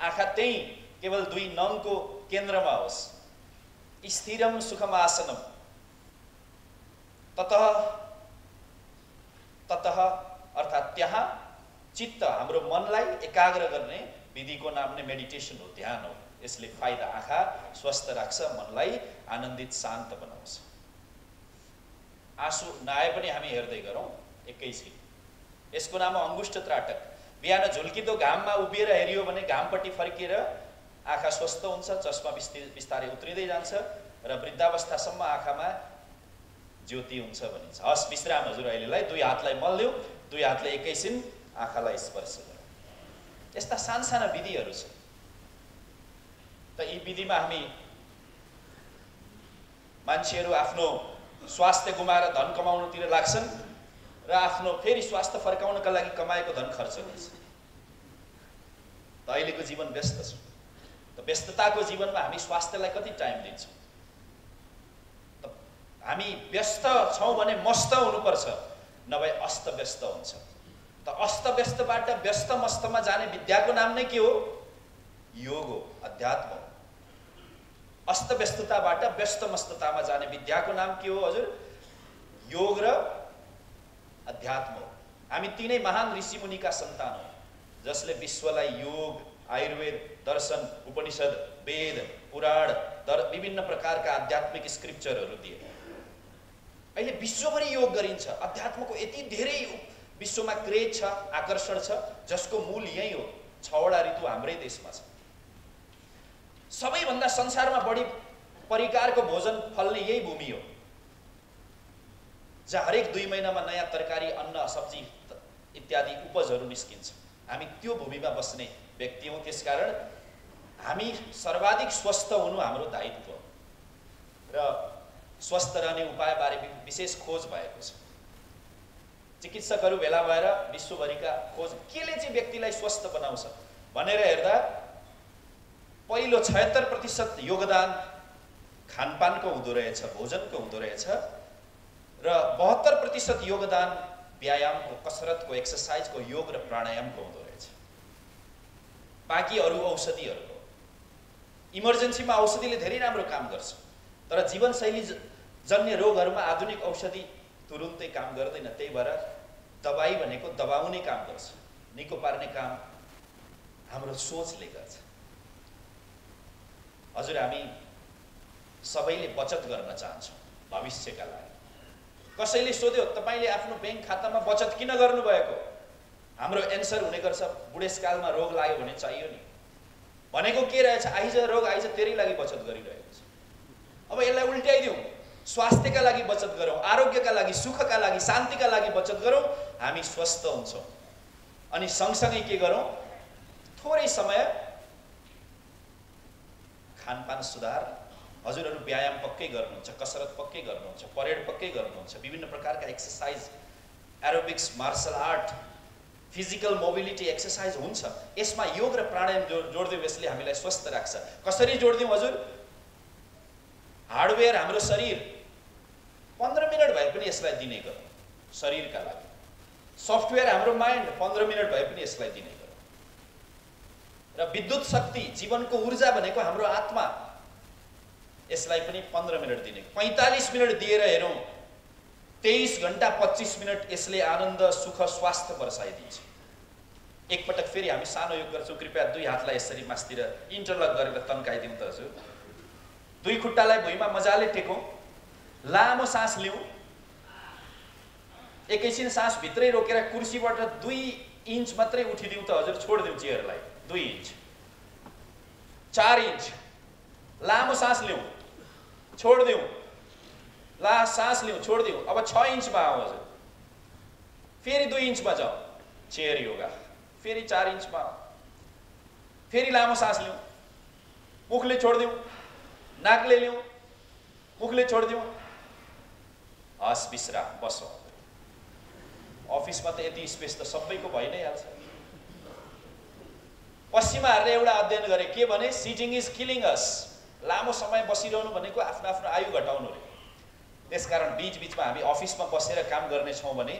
आँखा त्यही केवल दुई नङको केन्द्रमा होस् स्थिरम सुखम आसनम तत तत अर्थात् त्यहाँ चित्त हाम्रो मनलाई एकाग्र गर्ने विधिको नाम नै मेडिटेसन हो ध्यान हो यसले फाइदा आँखा स्वस्थ राख्छ मनलाई आनन्दित शान्त बनाउँछ आँसु नआए पनि हामी हेर्दै गरौँ एकैछिन यसको नाम अङ्गुष्ठ त्राटक बिहान झुल्किँदो घाममा उभिएर हेरियो भने घामपट्टि फर्किएर आँखा स्वस्थ हुन्छ चस्मा बिस्तारै उत्रिँदै जान्छ र वृद्धावस्थासम्म आँखामा ज्योति हुन्छ भनिन्छ। हस् विश्राम हजुर अहिलेलाई। दुई हातलाई मल्दिउँ दुई हातले एकैछिन आँखालाई स्पर्श गरौँ। यस्ता सानसाना विधिहरू छन्। त यी विधिमा हामी मान्छेहरू आफ्नो स्वास्थ्य गुमाएर धन कमाउनुतिर लाग्छन्। र आफ्नो फेरि स्वास्थ्य फर्काउनका लागि कमाएको धन खर्च गर्छ। त अहिलेको जीवन व्यस्त छ। त व्यस्तताको जीवनमा हामी स्वास्थ्यलाई कति टाइम दिन्छौँ? त हामी व्यस्त छौँ भने मस्त हुनुपर्छ नभए अस्तव्यस्त हुन्छ। त अस्तव्यस्तबाट व्यस्त मस्तमा जाने विद्याको नाम नै के हो? योग हो अध्यात्म हो। अस्तव्यस्तताबाट व्यस्त मस्ततामा जाने विद्याको नाम के हो हजुर? योग र अध्यात्म हो। हामी तिनै महान ऋषिमुनिका सन्तान हौ जसले विश्वलाई योग आयुर्वेद दर्शन उपनिषद वेद पुराण दर विभिन्न प्रकारका आध्यात्मिक स्क्रिप्चरहरू दिए। अहिले विश्वभरि योग गरिन्छ। अध्यात्मको यति धेरै विश्वमा क्रेज छ आकर्षण छ जसको मूल यही हो। छवटा ऋतु हाम्रै देशमा छ। सबैभन्दा संसारमा बढी परिकारको भोजन फल्ने यही भूमि हो। जहाँ हरेक दुई महिनामा नयाँ तरकारी अन्न सब्जी इत्यादि उपजहरू निस्किन्छ। हामी त्यो भूमिमा बस्ने व्यक्ति हौँ। त्यसकारण हामी सर्वाधिक स्वस्थ हुनु हाम्रो दायित्व हो। र स्वस्थ रहने उपायबारे विशेष खोज भएको छ। चिकित्सकहरू भेला भएर विश्वभरिका खोज केले चाहिँ व्यक्तिलाई स्वस्थ बनाउँछ भनेर हेर्दा पहिलो छयत्तर प्रतिशत योगदान खानपानको हुँदो रहेछ भोजनको हुँदो रहेछ। र बहत्तर प्रतिशत योगदान व्यायामको कसरतको एक्सर्साइजको योग र प्राणायामको हुँदो रहेछ। बाँकी अरू औषधिहरूको। इमर्जेन्सीमा औषधिले धेरै राम्रो काम गर्छ। तर जीवनशैली जन्य रोगहरूमा आधुनिक औषधि तुरुन्तै काम गर्दैन। त्यही भएर दबाई भनेको दबाउने काम गर्छ। निको पार्ने काम हाम्रो सोचले गर्छ। हजुर हामी सबैले बचत गर्न चाहन्छौँ भविष्यका लागि। कसैले सोध्यो तपाईँले आफ्नो ब्याङ्क खातामा बचत किन गर्नुभएको? हाम्रो एन्सर हुने गर्छ बुढेसकालमा रोग लाग्यो भने चाहियो नि। भनेको के रहेछ? आइज रोग आइज तेरै लागि बचत गरिरहेको छ। अब यसलाई उल्ट्याइदिउँ। स्वास्थ्यका लागि बचत गरौँ आरोग्यका लागि सुखका लागि शान्तिका लागि बचत गरौँ। हामी स्वस्थ हुन्छौँ। अनि सँगसँगै के गरौँ? थोरै समय खानपान सुधार हजुरहरू व्यायाम पक्कै गर्नुहुन्छ कसरत पक्कै गर्नुहुन्छ परेड पक्कै गर्नुहुन्छ विभिन्न प्रकारका exercise aerobics martial art physical mobility exercise हुन्छ। यसमा योग र प्राणायाम जोड जोडिदिउँ यसले हामीलाई स्वस्थ राख्छ। कसरी जोडिदिउँ हजुर? हार्डवेयर हाम्रो शरीर पन्ध्र मिनट भए पनि यसलाई दिने गरौँ शरीरका लागि। सफ्टवेयर हाम्रो माइन्ड पन्ध्र मिनट भए पनि यसलाई दिने र विद्युत शक्ति जीवनको ऊर्जा भनेको हाम्रो आत्मा यसलाई पनि पन्ध्र मिनट दिने। पैँतालिस मिनट दिएर हेरौँ तेइस घन्टा पच्चिस मिनट यसले आनन्द सुख स्वास्थ्य बर्साइदिन्छ। एकपटक फेरि हामी सानो योग गर्छौँ कृपया दुई हातलाई यसरी मासतिर इन्टरलक गरेर तन्काइदिउँ त हजुर। दुई खुट्टालाई भुइँमा मजाले टेकौँ लामो सास लिउँ। एकैछिन सास भित्रै रोकेर कुर्सीबाट दुई इन्च मात्रै उठिदिउँ त हजुर छोडिदिउँ चेयरलाई। दुई इन्च। चार इन्च। लामो सास लिउँ। छोडिदिउँ ला सास लिउँ छोडिदिउँ अब छ इन्चमा आऊ हजुर फेरि दुई इन्चमा जाउँ चेयर योगा फेरि चार इन्चमा फेरि लामो सास लिउँ मुखले छोडिदिउँ नाकले लिउँ मुखले छोडिदिउँ हस् विश्राम बसौँ अफिसमा त यति स्पेस त सबैको भइ नै हाल्छ पश्चिमाहरूले एउटा अध्ययन गरे के भने सिटिङ इज किलिङ अस लामो समय बसिरहनु भनेको आफ्नो आफ्नो आयु घटाउनु रे त्यसकारण बिचबिचमा हामी अफिसमा बसेर काम गर्नेछौँ भने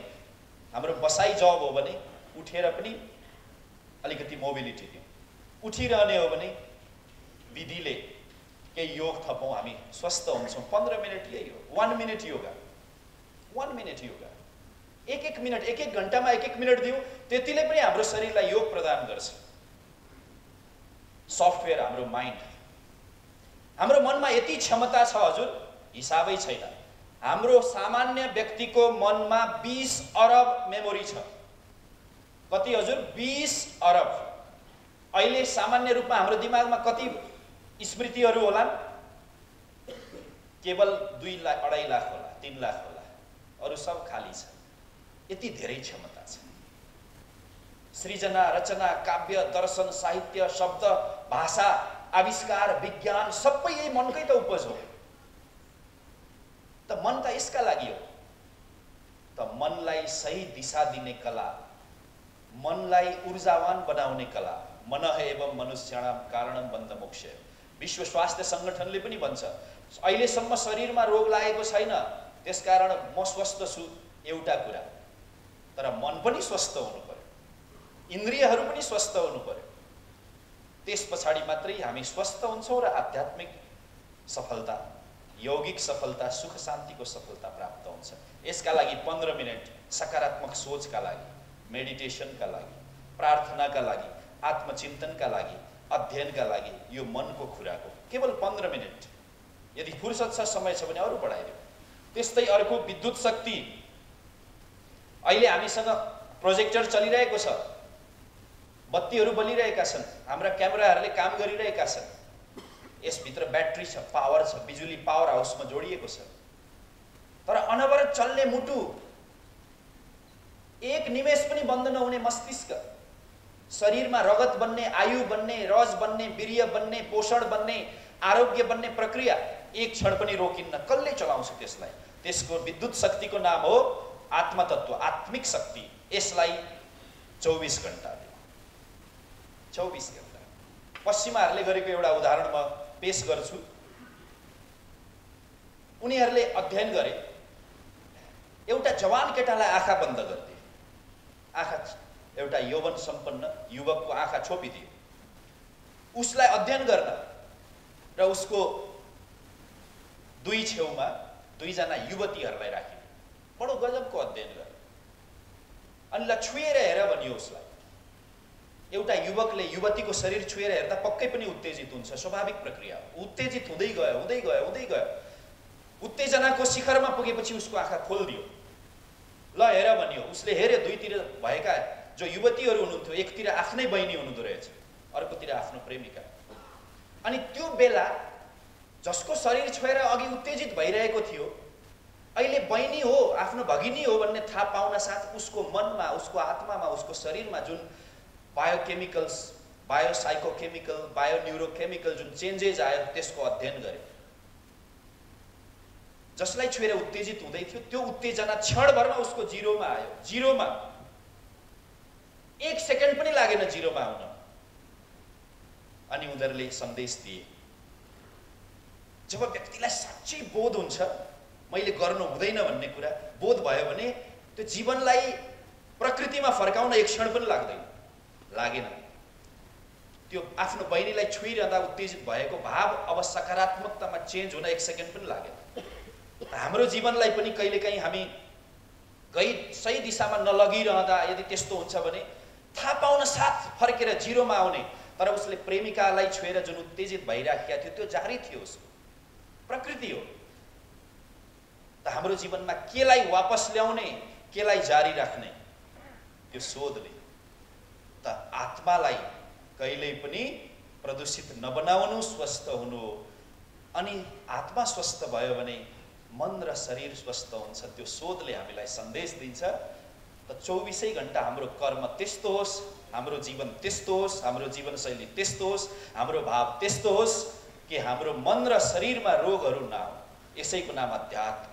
हाम्रो बसाइ जब हो भने उठेर पनि अलिकति मोबिलिटी दिउँ। उठिरहने हो भने विधिले केही योग थपौँ हामी स्वस्थ हुन्छौँ। पन्ध्र मिनट यही हो one minute yoga one minute yoga एक एक मिनट एक एक घन्टामा एक एक मिनट दिउँ त्यतिले पनि हाम्रो शरीरलाई योग प्रदान गर्छ। सफ्टवेयर हाम्रो माइन्ड हाम्रो मनमा यति क्षमता छ हजुर हिसाबै छैन। हाम्रो सामान्य व्यक्तिको मनमा बिस अरब मेमोरी छ। कति हजुर? बिस अरब। अहिले सामान्य रूपमा हाम्रो दिमागमा कति स्मृतिहरू होला? केवल दुई लाख अढाई लाख होला तिन लाख होला। अरू सब खाली छ। यति धेरै क्षमता छ। सृजना रचना काव्य दर्शन साहित्य शब्द भाषा आविष्कार विज्ञान सबै यही मनकै त उपज हो। त मन त यसका लागि हो। त मनलाई सही दिशा दिने कला मनलाई ऊर्जावान बनाउने कला मन एवं मनुष्यणाम कारणम बन्द मोक्ष। विश्व स्वास्थ्य सङ्गठनले पनि भन्छ अहिलेसम्म शरीरमा रोग लागेको छैन त्यसकारण म स्वस्थ छु एउटा कुरा। तर मन पनि स्वस्थ हुनु पर्यो। इन्द्रियहरू पनि स्वस्थ हुनु पर्यो। त्यस पछाडि मात्रै हामी स्वस्थ हुन्छौँ र आध्यात्मिक सफलता यौगिक सफलता सुख शान्तिको सफलता प्राप्त हुन्छ। यसका लागि पन्ध्र मिनट सकारात्मक सोचका लागि मेडिटेसनका लागि प्रार्थनाका लागि आत्मचिन्तनका लागि अध्ययनका लागि यो मनको कुराको केवल पन्ध्र मिनट। यदि फुर्सद छ समय छ भने अरू बढाइदियो त्यस्तै अर्को विद्युत शक्ति। अहिले हामीसँग प्रोजेक्टर चलिरहेको छ। बत्तीहरू बलिरहेका छन्। हाम्रा क्यामेराहरूले काम गरिरहेका छन्। यसभित्र ब्याट्री छ पावर छ बिजुली पावर हाउसमा जोडिएको छ। तर अनवरत चल्ने मुटु एक निमेष पनि बन्द नहुने मस्तिष्क शरीरमा रगत बन्ने आयु बन्ने रज बन्ने वीर्य बन्ने पोषण बन्ने आरोग्य बन्ने प्रक्रिया एक क्षण पनि रोकिन्न कसले चलाउँछ त्यसलाई? त्यसको विद्युत शक्तिको नाम हो आत्मतत्व आत्मिक शक्ति। यसलाई चौबिस घन्टा चौबिस घन्टा। पश्चिमाहरूले गरेको एउटा उदाहरण म पेस गर्छु। उनीहरूले अध्ययन गरे। एउटा जवान केटालाई आँखा बन्द गरिदिए। आँखा एउटा यौवन सम्पन्न युवकको आँखा छोपिदियो उसलाई अध्ययन गर्न र उसको दुई छेउमा दुईजना युवतीहरूलाई राखियो बडो गजबको अध्ययन गर। अनि ल छुएर हेर भनियो उसलाई। एउटा युवकले युवतीको शरीर छुएर हेर्दा पक्कै पनि उत्तेजित हुन्छ। स्वाभाविक प्रक्रिया उत्तेजित हुँदै गयो हुँदै गयो हुँदै गयो। उत्तेजनाको शिखरमा पुगेपछि उसको आँखा खोलिदियो। ल हेर भनियो उसले हेऱ्यो दुईतिर भएका जो युवतीहरू हुनुहुन्थ्यो एकतिर आफ्नै बहिनी हुनुहुँदो रहेछ अर्कोतिर आफ्नो प्रेमिका। अनि त्यो बेला जसको शरीर छोएर अघि उत्तेजित भइरहेको थियो अहिले बहिनी हो आफ्नो भगिनी हो भन्ने थाहा पाउन साथ उसको मनमा उसको आत्मामा उसको शरीरमा जुन बायोकेमिकल्स बायोसाइकोकेमिकल बायोन्युरोकेमिकल जुन चेन्जेस आयो त्यसको अध्ययन गरे। जसलाई छोएर उत्तेजित हुँदै थियो त्यो उत्तेजना क्षणभरमा उसको जिरोमा आयो। जिरोमा एक सेकेन्ड पनि लागेन जिरोमा आउन। अनि उनीहरूले सन्देश दिए। जब व्यक्तिलाई साँच्चै बोध हुन्छ मैले गर्नु हुँदैन भन्ने कुरा बोध भयो भने त्यो जीवनलाई प्रकृतिमा फर्काउन एक क्षण पनि लाग्दैन। लागेन। त्यो आफ्नो बहिनीलाई छुइरहँदा उत्तेजित भएको भाव अब सकारात्मकतामा चेन्ज हुन एक सेकेन्ड पनि लागेन। हाम्रो जीवनलाई पनि कहिलेकाहीँ हामी गई सही दिशामा नलगिरहँदा यदि त्यस्तो हुन्छ भने थाहा पाउन साथ फर्केर जिरोमा आउने तर उसले प्रेमिकालाई छोएर जुन उत्तेजित भइराखेका थियो त्यो जारी थियो उसको। प्रकृति हो। त हाम्रो जीवनमा केलाई वापस ल्याउने केलाई जारी राख्ने त्यो शोधले त आत्मालाई कहिल्यै पनि प्रदूषित नबनाउनु स्वस्थ हुनु अनि आत्मा स्वस्थ भयो भने मन र शरीर स्वस्थ हुन्छ। त्यो शोधले हामीलाई सन्देश दिन्छ। त चौबिसै घन्टा हाम्रो कर्म त्यस्तो होस् हाम्रो जीवन त्यस्तो होस् हाम्रो जीवनशैली त्यस्तो होस् हाम्रो भाव त्यस्तो होस् कि हाम्रो मन र शरीरमा रोगहरू नआउ यसैको नाम अध्यात्म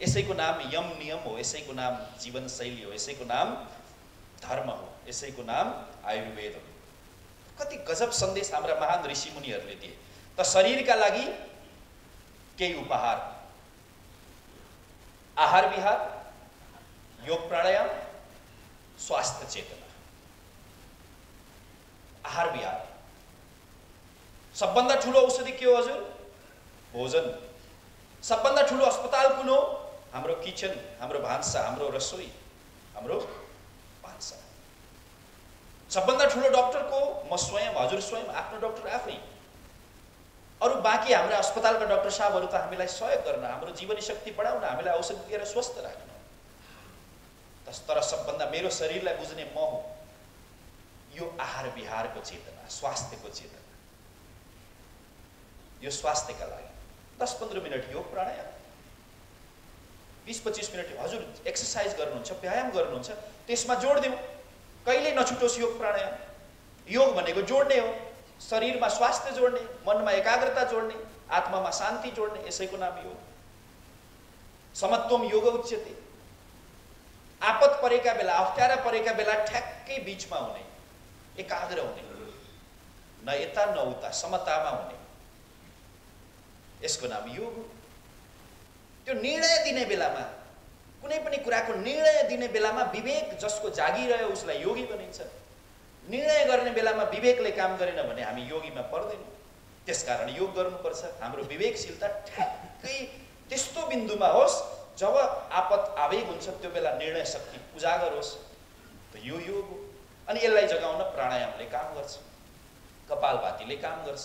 यसैको नाम यम नियम हो। यसैको नाम जीवनशैली हो। यसैको नाम धर्म हो। यसैको नाम आयुर्वेद हो। कति गजब सन्देश हाम्रा महान ऋषिमुनिहरूले दिए। त शरीरका लागि केही उपहार। आहार विहार योग प्राणायाम स्वास्थ्य चेतना। आहार विहार। सबभन्दा ठुलो औषधि के हो हजुर? भोजन। सबभन्दा ठुलो अस्पताल कुन हो? हाम्रो किचन हाम्रो भान्सा हाम्रो रसोई हाम्रो सबभन्दा ठुलो डक्टर को म स्वयं हजुर स्वयं आफ्नो डक्टर आफै। अरू बाँकी हाम्रा अस्पतालका डाक्टर साहबहरू त हामीलाई सहयोग गर्न हाम्रो जीवनी शक्ति बढाउन हामीलाई औषधि दिएर स्वस्थ राख्न। तर सबभन्दा मेरो शरीरलाई बुझ्ने म हो। यो आहार विहारको चेतना स्वास्थ्यको चेतना। यो स्वास्थ्यका लागि। दस पन्ध्र मिनट योग प्राणायाम। बिस पच्चिस मिनट हजुर एक्सर्साइज गर्नुहुन्छ व्यायाम गर्नुहुन्छ त्यसमा जोड दिउँ। कहिल्यै नछुटोस् योग प्राणायाम? योग भनेको जोड्ने हो। शरीरमा स्वास्थ्य जोड्ने मनमा एकाग्रता जोड्ने आत्मामा शान्ति जोड्ने यसैको नाम योग। समत्वम योग उच्यते। आपत परेका बेला अप्ठ्यारा परेका बेला ठ्याक्कै बिचमा हुने। एकाग्र हुने। न यता न उता समतामा हुने। यसको नाम योग त्यो निर्णय दिने बेलामा कुनै पनि कुराको निर्णय दिने बेलामा विवेक जसको जागिरह्यो उसलाई योगी बनिन्छ। निर्णय गर्ने बेलामा विवेकले काम गरेन भने हामी योगीमा पर्दैनौँ। त्यसकारण योग गर्नुपर्छ। हाम्रो विवेकशीलता ठ्याक्कै त्यस्तो बिन्दुमा होस् जब आपत आवेग हुन्छ त्यो बेला निर्णय शक्ति उजागर होस्। त यो योग हो। अनि यसलाई जगाउन प्राणायामले काम गर्छ। कपालभातीले काम गर्छ।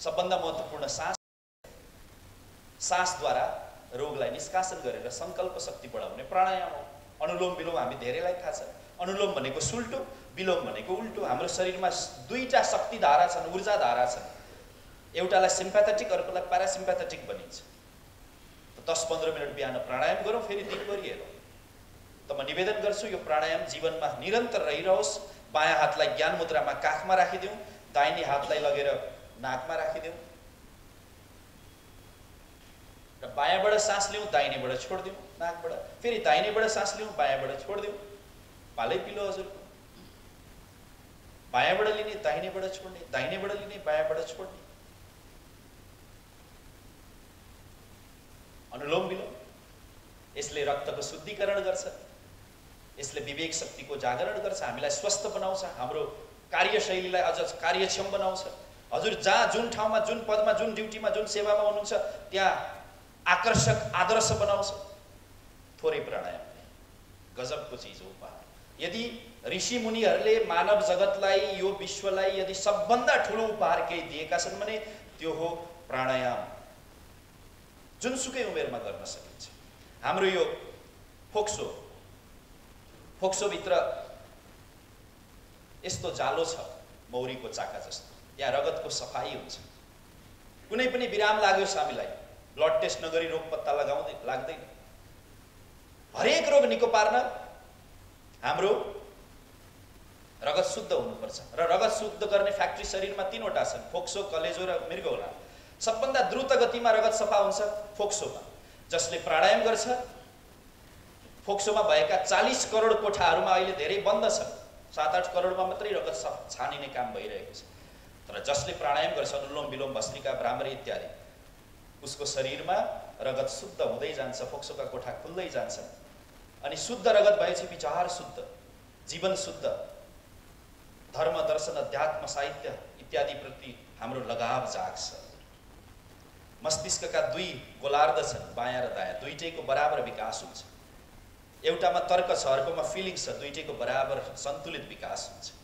सबभन्दा महत्त्वपूर्ण सास सासद्वारा रोगलाई निष्कासन गरेर सङ्कल्प शक्ति बढाउने प्राणायाम हो। अनुलोम विलोम हामी धेरैलाई थाहा छ। अनुलोम भनेको सुल्टो विलोम भनेको उल्टो। हाम्रो शरीरमा दुईवटा शक्ति धारा छन् ऊर्जा धारा छन्। एउटालाई सिम्प्याथेटिक अर्कोलाई प्यारासिम्प्याथेटिक भनिन्छ। दस पन्ध्र मिनट बिहान प्राणायाम गरौँ फेरि दिनभरि हेरौँ। त म निवेदन गर्छु यो प्राणायाम जीवनमा निरन्तर रहिरहोस्। बायाँ हातलाई ज्ञान मुद्रामा काखमा राखिदिउँ दाहिने हातलाई लगेर नाकमा राखिदिउँ। र बायाँबाट सास लिउँ दाहिनेबाट छोडिदिउँ नाकबाट फेरि दाहिनेबाट सास लिउँ बायाँबाट छोडिदिउँ पालै पिलो हजुरको बायाँबाट लिने दाहिनेबाट छोड्ने दाहिनेबाट लिने बायाँबाट छोड्ने अनुलोम विलोम यसले रक्तको शुद्धिकरण गर्छ यसले विवेक शक्तिको जागरण गर्छ हामीलाई स्वस्थ बनाउँछ हाम्रो कार्यशैलीलाई अझ कार्यक्षम बनाउँछ हजुर जहाँ जुन ठाउँमा जुन पदमा जुन ड्युटीमा जुन सेवामा हुनुहुन्छ त्यहाँ आकर्षक आदर्श बनाउँछ। थोरै प्राणायाम। गजबको चिज हो उपहार यदि ऋषि मुनिहरूले मानव जगतलाई यो विश्वलाई यदि सबभन्दा ठुलो उपहार केही दिएका छन् भने त्यो हो प्राणायाम। जुनसुकै उमेरमा गर्न सकिन्छ। हाम्रो यो फोक्सो फोक्सोभित्र यस्तो जालो छ मौरीको चाका जस्तो। त्यहाँ रगतको सफाइ हुन्छ। कुनै पनि विराम लाग्योस् हामीलाई ब्लड टेस्ट नगरी रोग पत्ता लगाउँदै लाग्दैन हरेक रोग निको पार्न हाम्रो रगत शुद्ध हुनुपर्छ र रगत शुद्ध गर्ने फ्याक्ट्री शरीरमा तिनवटा छन् फोक्सो कलेजो र मृगौला सबभन्दा द्रुत गतिमा रगत सफा हुन्छ फोक्सोमा जसले प्राणायाम गर्छ फोक्सोमा भएका चालिस करोड कोठाहरूमा अहिले धेरै बन्द छन् सात आठ करोडमा मात्रै रगत छानिने काम भइरहेको छ तर जसले प्राणायाम गर्छ अनुलोम विलोम भस्त्रिका भ्रामरी इत्यादि उसको शरीरमा रगत शुद्ध हुँदै जान्छ फोक्सोका कोठा खुल्दै जान्छ अनि शुद्ध रगत भएपछि विचार शुद्ध जीवन शुद्ध धर्म दर्शन अध्यात्म साहित्य इत्यादिप्रति हाम्रो लगाव जाग्छ। मस्तिष्कका दुई गोलार्ध छन् बायाँ र दायाँ। दुइटैको बराबर विकास हुन्छ। एउटामा तर्क छ अर्कोमा फिलिङ्स छ। दुइटैको बराबर सन्तुलित विकास हुन्छ।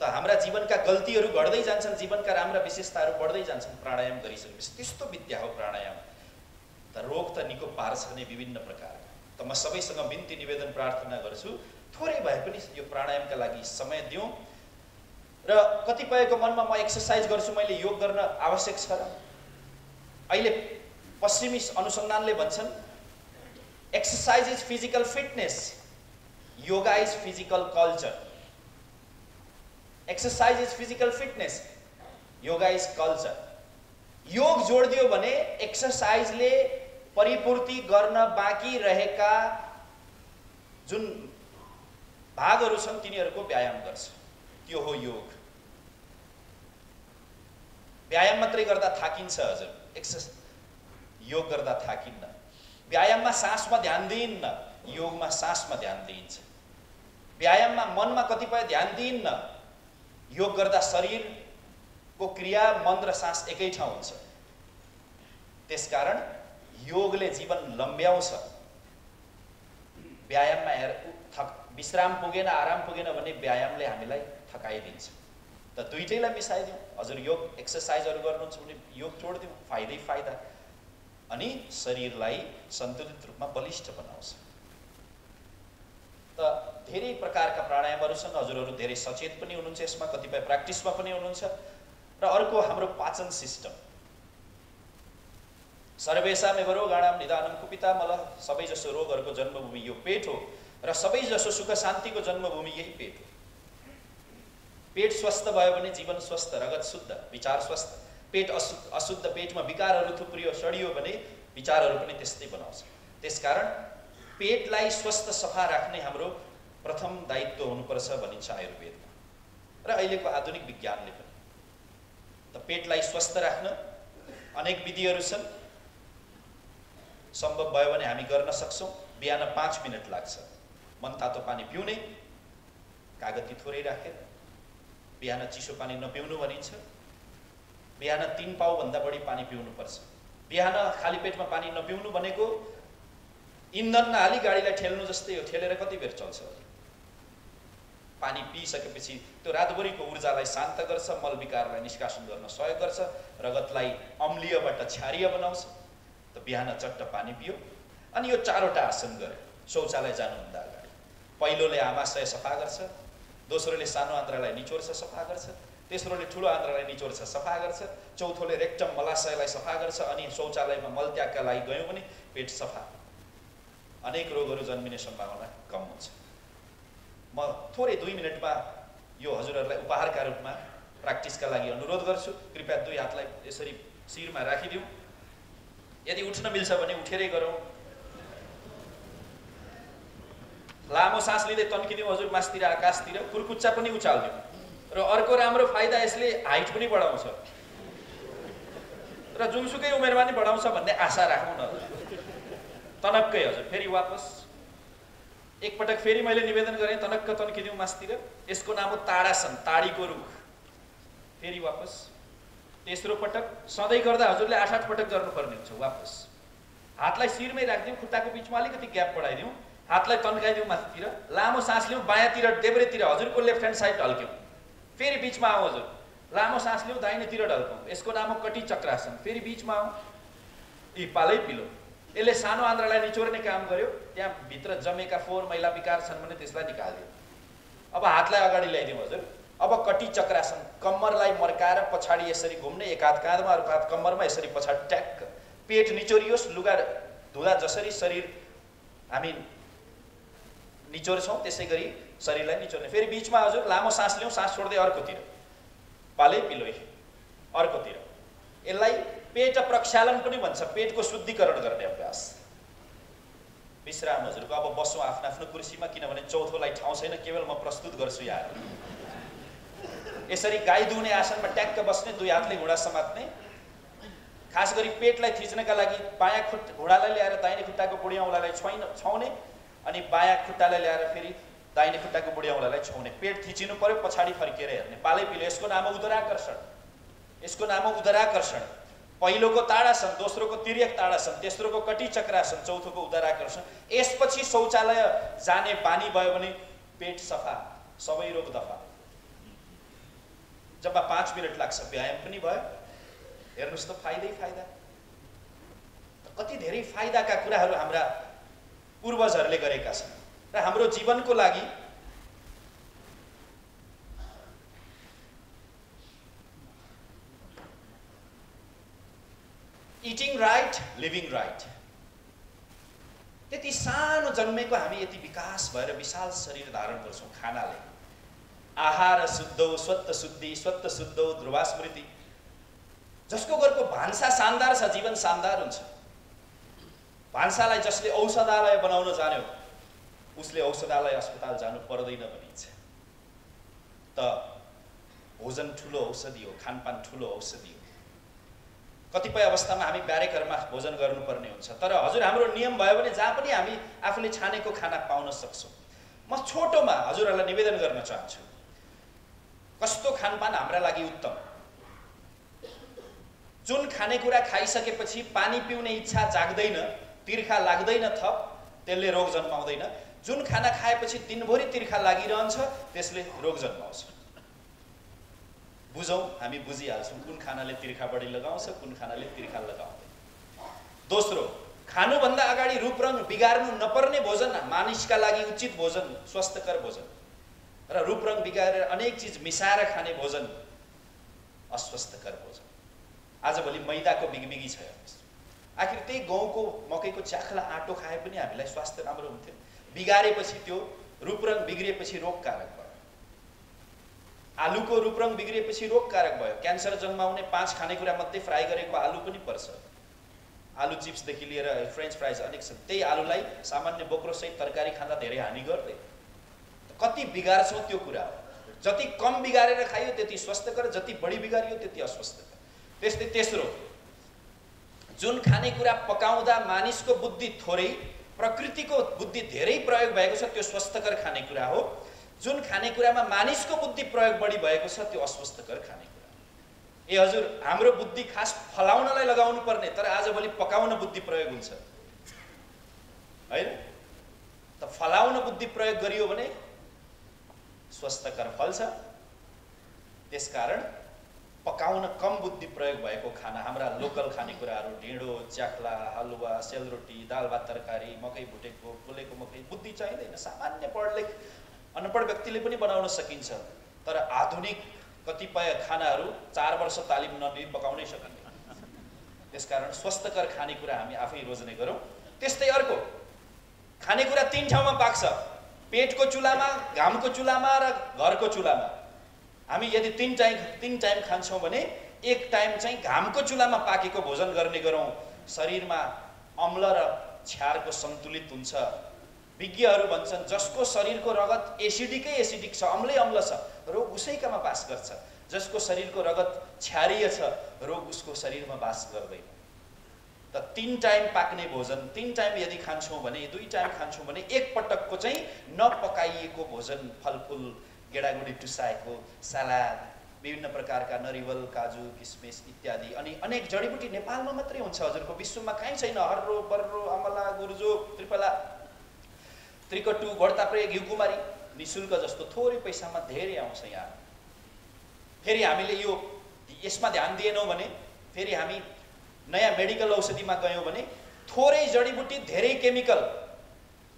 त हाम्रा जीवनका गल्तीहरू घट्दै जान्छन् जीवनका राम्रा विशेषताहरू बढ्दै जान्छन् प्राणायाम गरिसकेपछि। त्यस्तो विद्या हो प्राणायाम। त रोग त निको पार्छ नै विभिन्न प्रकारका। त म सबैसँग बिन्ती निवेदन प्रार्थना गर्छु। थोरै भए पनि यो प्राणायामका लागि समय दिउँ। र कतिपयको मनमा म एक्सर्साइज गर्छु मैले योग गर्न आवश्यक छ अहिले पश्चिमी अनुसन्धानले भन्छन् exercise is physical fitness yoga is physical culture exercise is physical fitness yoga is culture योग जोडिदियो भने एक्सर्साइजले परिपूर्ति गर्न बाँकी रहेका जुन भागहरू छन् तिनीहरूको व्यायाम गर्छ। त्यो हो योग। व्यायाम मात्रै गर्दा थाकिन्छ हजुर। एक्सर्स योग गर्दा थाकिन्न। व्यायाममा सासमा ध्यान दिइन्न। योगमा सासमा ध्यान दिइन्छ। व्यायाममा मनमा कतिपय ध्यान दिइन्न। योग गर्दा शरीरको क्रिया मन र सास एकै ठाउँ हुन्छ। त्यसकारण योगले जीवन लम्ब्याउँछ। व्यायाममा हेर थक विश्राम पुगेन आराम पुगेन भने व्यायामले हामीलाई थकाइदिन्छ। त दुइटैलाई मिसाइदिउँ। हजुर योग एक्सर्साइजहरू गर्नुहुन्छ भने योग छोडिदिउँ। फाइदै फाइदा। अनि शरीरलाई सन्तुलित रूपमा बलिष्ठ बनाउँछ। त धेरै प्रकारका प्राणायामहरू छन्। हजुरहरू धेरै सचेत पनि हुनुहुन्छ यसमा कतिपय प्र्याक्टिसमा पनि हुनुहुन्छ। र अर्को हाम्रो पाचन सिस्टम। सर्वेसाम गाडाम निदानम कुपिता मल सबैजसो रोगहरूको जन्मभूमि यो पेट हो र सबैजसो सुख शान्तिको जन्मभूमि यही पेट हो। पेट स्वस्थ भयो भने जीवन स्वस्थ रगत शुद्ध विचार स्वस्थ। पेट अशुद्ध पेटमा विकारहरू थुप्रियो सडियो भने विचारहरू पनि त्यस्तै बनाउँछ। त्यसकारण पेटलाई स्वस्थ सफा राख्ने हाम्रो प्रथम दायित्व हुनुपर्छ भनिन्छ आयुर्वेदमा। र अहिलेको आधुनिक विज्ञानले पनि। त पेटलाई स्वस्थ राख्न अनेक विधिहरू छन्। सम्भव भयो भने हामी गर्न सक्छौँ। बिहान पाँच मिनट लाग्छ। मन तातो पानी पिउने कागती थोरै राखेर। बिहान चिसो पानी नपिउनु भनिन्छ। बिहान तिन पाउभन्दा बढी पानी पिउनुपर्छ। बिहान खाली पेटमा पानी नपिउनु भनेको इन्धन नहाली गाडीलाई ठेल्नु जस्तै हो ठेलेर कति बेर चल्छ? पानी पिइसकेपछि त्यो रातभरिको ऊर्जालाई शान्त गर्छ मल विकारलाई निष्कासन गर्न सहयोग गर्छ रगतलाई अम्लीयबाट क्षारीय बनाउँछ। त बिहान चट्ट पानी पियो। अनि यो चारवटा आसन गर्यो शौचालय जानुभन्दा अगाडि। पहिलोले आमाशय सफा गर्छ दोस्रोले सानो आन्द्रालाई निचोर्छ सफा गर्छ तेस्रोले ठुलो आन्द्रालाई निचोर्छ सफा गर्छ चौथोले रेक्टम मलाशयलाई सफा गर्छ अनि शौचालयमा मलत्यागका लागि गयौँ भने पेट सफा अनेक रोगहरू जन्मिने सम्भावना कम हुन्छ। म थोरै दुई मिनटमा यो हजुरहरूलाई उपहारका रूपमा प्र्याक्टिसका लागि अनुरोध गर्छु। कृपया दुई हातलाई यसरी शिरमा राखिदिउँ। यदि उठ्न मिल्छ भने उठेरै गरौँ। लामो सास लिँदै तन्किदिउँ हजुर मासतिर आकाशतिर कुर्कुच्चा पनि उचालिदिउँ। र अर्को राम्रो फाइदा यसले हाइट पनि बढाउँछ। र जुनसुकै उमेरमा नि बढाउँछ भन्ने आशा राखौँ न तनक्कै हजुर फेरि वापस। एकपटक फेरि मैले निवेदन गरेँ तनक्क तन्किदिउँ मासतिर। यसको नाम हो ताडासन ताडीको रुख। फेरि वापस। तेस्रो पटक सधैँ गर्दा हजुरले आठ आठ पटक गर्नुपर्ने हुन्छ वापस। हातलाई शिरमै राखिदिउँ खुट्टाको बिचमा अलिकति ग्याप बढाइदिउँ। हातलाई तन्काइदिउँ माथितिर। लामो सास लिउँ बायाँतिर देब्रेतिर हजुरको लेफ्ट ह्यान्ड साइड ढल्क्यौँ। फेरि बिचमा आउँ हजुर। लामो सास लिउँ दाहिनेतिर ढल्कौँ यसको नाम हो कटी चक्रासन फेरि बिचमा आउँ। यी पालै पिलो। यसले सानो आन्द्रालाई निचोर्ने काम गर्यो त्यहाँ भित्र जमेका फोहोर मैला विकार छन् भने त्यसलाई निकालिदियो अब हातलाई अगाडि ल्याइदिउँ हजुर अब कटी चक्रासन कम्मरलाई मर्काएर पछाडि यसरी घुम्ने एक हात काँधमा अर्को हात कम्मरमा यसरी पछाडि ट्याक्क पेट निचोरियोस् लुगा धुँदा जसरी शरीर हामी निचोर्छौँ त्यसै गरी शरीरलाई निचोर्ने फेरि बिचमा हजुर लामो सास लिउँ सास छोड्दै अर्कोतिर पालै पिलोइ अर्कोतिर यसलाई पेट प्रक्षालन पनि भन्छ। पेटको शुद्धिकरण गर्ने अभ्यास। विश्राम हजुरको अब बसौँ आफ्नो आफ्नो कुर्सीमा किनभने चौथोलाई ठाउँ छैन केवल म प्रस्तुत गर्छु यहाँ। यसरी गाई दुहुने आसनमा ट्याक्क बस्ने दुई हातले घुँडा समात्ने खास गरी पेटलाई थिच्नका लागि बायाँ खुट घुँडालाई ल्याएर दाहिने खुट्टाको बुढी औँलालाई छोइन छाउने अनि बायाँ खुट्टालाई ल्याएर फेरि दाहिने खुट्टाको बुढी औँलालाई छाउने। पेट थिचिनु पर्यो पछाडि फर्केर हेर्ने। पालै पिलो यसको नाम उदराकर्षण। यसको नाम उदराकर्षण। पहिलोको ताडासन दोस्रोको तिर्यक ताडासन तेस्रोको कटी चक्रासन चौथोको उदराकर्षण यसपछि शौचालय जाने बानी भयो भने पेट सफा सबै रोग दफा। जब पाँच मिनट लाग्छ व्यायाम पनि भयो। हेर्नुहोस् त फाइदै फाइदा। कति धेरै फाइदाका कुराहरू हाम्रा पूर्वजहरूले गरेका छन्। र हाम्रो जीवनको लागि इटिङ राइट लिभिङ राइट त्यति सानो जन्मेको हामी यति विकास भएर विशाल शरीर धारण गर्छौँ खानाले। आहार शुद्ध स्वत्त शुद्धि स्वत्त शुद्ध ध्रुवा स्मृति। जसको घरको भान्सा शानदार छ जीवन शानदार हुन्छ। भान्सालाई जसले औषधालय बनाउन जान्यो उसले औषधालय अस्पताल जानु पर्दैन भनिन्छ। त भोजन ठुलो औषधि हो खानपान ठुलो औषधि हो। कतिपय अवस्थामा हामी ब्यारेकहरूमा भोजन गर्नुपर्ने हुन्छ। तर हजुर हाम्रो नियम भयो भने जहाँ पनि हामी आफूले छानेको खाना पाउन सक्छौँ। म छोटोमा हजुरहरूलाई निवेदन गर्न चाहन्छु कस्तो खानपान हाम्रा लागि उत्तम? जुन खानेकुरा खाइसकेपछि पानी पिउने इच्छा जाग्दैन तिर्खा लाग्दैन थप त्यसले रोग जन्माउँदैन। जुन खाना खाएपछि दिनभरि तिर्खा लागिरहन्छ त्यसले रोग जन्माउँछ। बुझौँ हामी बुझिहाल्छौँ कुन खानाले तिर्खा बढी लगाउँछ कुन खानाले तिर्खा लगाउँदैन। दोस्रो खानुभन्दा अगाडि रूप रङ बिगार्नु नपर्ने भोजन मानिसका लागि उचित भोजन स्वस्थकर भोजन। र रूप रङ बिगारेर अनेक चिज मिसाएर खाने भोजन अस्वस्थकर भोजन। आजभोलि मैदाको बिगबिगी छ आखिर त्यही गाउँको मकैको च्याख्ला आँटो खाए पनि हामीलाई स्वास्थ्य राम्रो हुन्थ्यो। बिगारेपछि त्यो रूप रङ बिग्रिएपछि रोगकारक भयो। आलुको रूपरङ बिग्रिएपछि रोगकारक भयो। क्यान्सर जन्माउने पाँच खानेकुरा मध्ये फ्राई गरेको आलु पनि पर्छ। आलु चिप्सदेखि लिएर फ्रेन्च फ्राइज अनेक छन्। त्यही आलुलाई सामान्य बोक्रोसहित तरकारी खाँदा धेरै हानि गर्दैन कति बिगार्छौँ त्यो कुरा हो। जति कम बिगारेर खायो त्यति स्वस्थकर जति बढी बिगारियो त्यति अस्वस्थकर। त्यस्तै तेस्रो जुन खानेकुरा पकाउँदा मानिसको बुद्धि थोरै प्रकृतिको बुद्धि धेरै प्रयोग भएको छ त्यो स्वस्थकर खानेकुरा हो। जुन खानेकुरामा मानिसको बुद्धि प्रयोग बढी भएको छ त्यो अस्वस्थकर खानेकुरा। ए हजुर हाम्रो बुद्धि खास फलाउनलाई लगाउनु पर्ने तर आजभोलि पकाउन बुद्धि प्रयोग हुन्छ। होइन? त फलाउन बुद्धि प्रयोग गरियो भने स्वस्थकर फल्छ त्यसकारण पकाउन कम बुद्धि प्रयोग भएको खाना हाम्रा लोकल खानेकुराहरू ढिँडो च्याख्ला हलुवा सेलरोटी दाल भात तरकारी मकै भुटेको फुलेको मकै बुद्धि चाहिँदैन सामान्य पढले अनपढ व्यक्तिले पनि बनाउन सकिन्छ। तर आधुनिक कतिपय खानाहरू चार वर्ष तालिम नदिई पकाउनै सकिन्न त्यसकारण स्वस्थकर खानेकुरा हामी आफै रोज्ने गरौँ। त्यस्तै अर्को खानेकुरा तिन ठाउँमा पाक्छ। पेटको चुलामा घामको चुलामा र घरको चुलामा। हामी यदि तिन टाइम तिन टाइम खान्छौँ भने एक टाइम चाहिँ घामको चुलामा पाकेको भोजन गर्ने गरौँ। शरीरमा अम्ल र छ्यारको सन्तुलित हुन्छ। विज्ञहरू भन्छन् जसको शरीरको रगत एसिडिकै एसिडिक छ अम्लै अम्ल छ रोग उसैकामा बास गर्छ। जसको शरीरको रगत क्षारीय छ रोग उसको शरीरमा बास गर्दैन। त तिन टाइम पाक्ने भोजन तिन टाइम यदि खान्छौँ भने दुई टाइम खान्छौँ भने एक पटकको चाहिँ नपकाइएको भोजन फलफुल गेडागुडी टुसाएको सलाद विभिन्न प्रकारका नरिवल काजु किसमिस इत्यादि। अनि अनेक जडीबुटी नेपालमा मात्रै हुन्छ हजुरको विश्वमा कहीँ छैन। हर्रो बर्रो अमला गुर्जो त्रिपला त्रिकटु घोडताप्रे घिउकुमारी नि शुल्क जस्तो थोरै पैसामा धेरै आउँछ यहाँ। फेरि हामीले यो यसमा ध्यान दिएनौँ भने फेरि हामी नयाँ मेडिकल औषधिमा गयौँ भने थोरै जडीबुटी धेरै केमिकल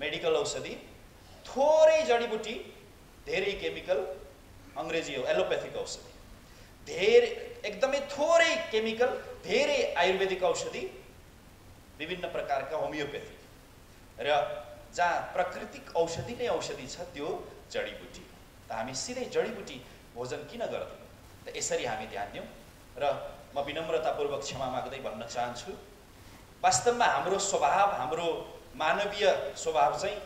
मेडिकल औषधि थोरै जडीबुटी धेरै केमिकल अङ्ग्रेजी हो एलोपेथिक औषधि। धेरै एकदमै थोरै केमिकल धेरै आयुर्वेदिक औषधि विभिन्न प्रकारका होमियोपेथी र जहाँ प्राकृतिक औषधि नै औषधि छ त्यो जडीबुटी। त हामी सिधै जडीबुटी भोजन किन गर्दैनौँ? त यसरी हामी ध्यान दिउँ र म विनम्रतापूर्वक क्षमा माग्दै भन्न चाहन्छु वास्तवमा हाम्रो स्वभाव हाम्रो मानवीय स्वभाव चाहिँ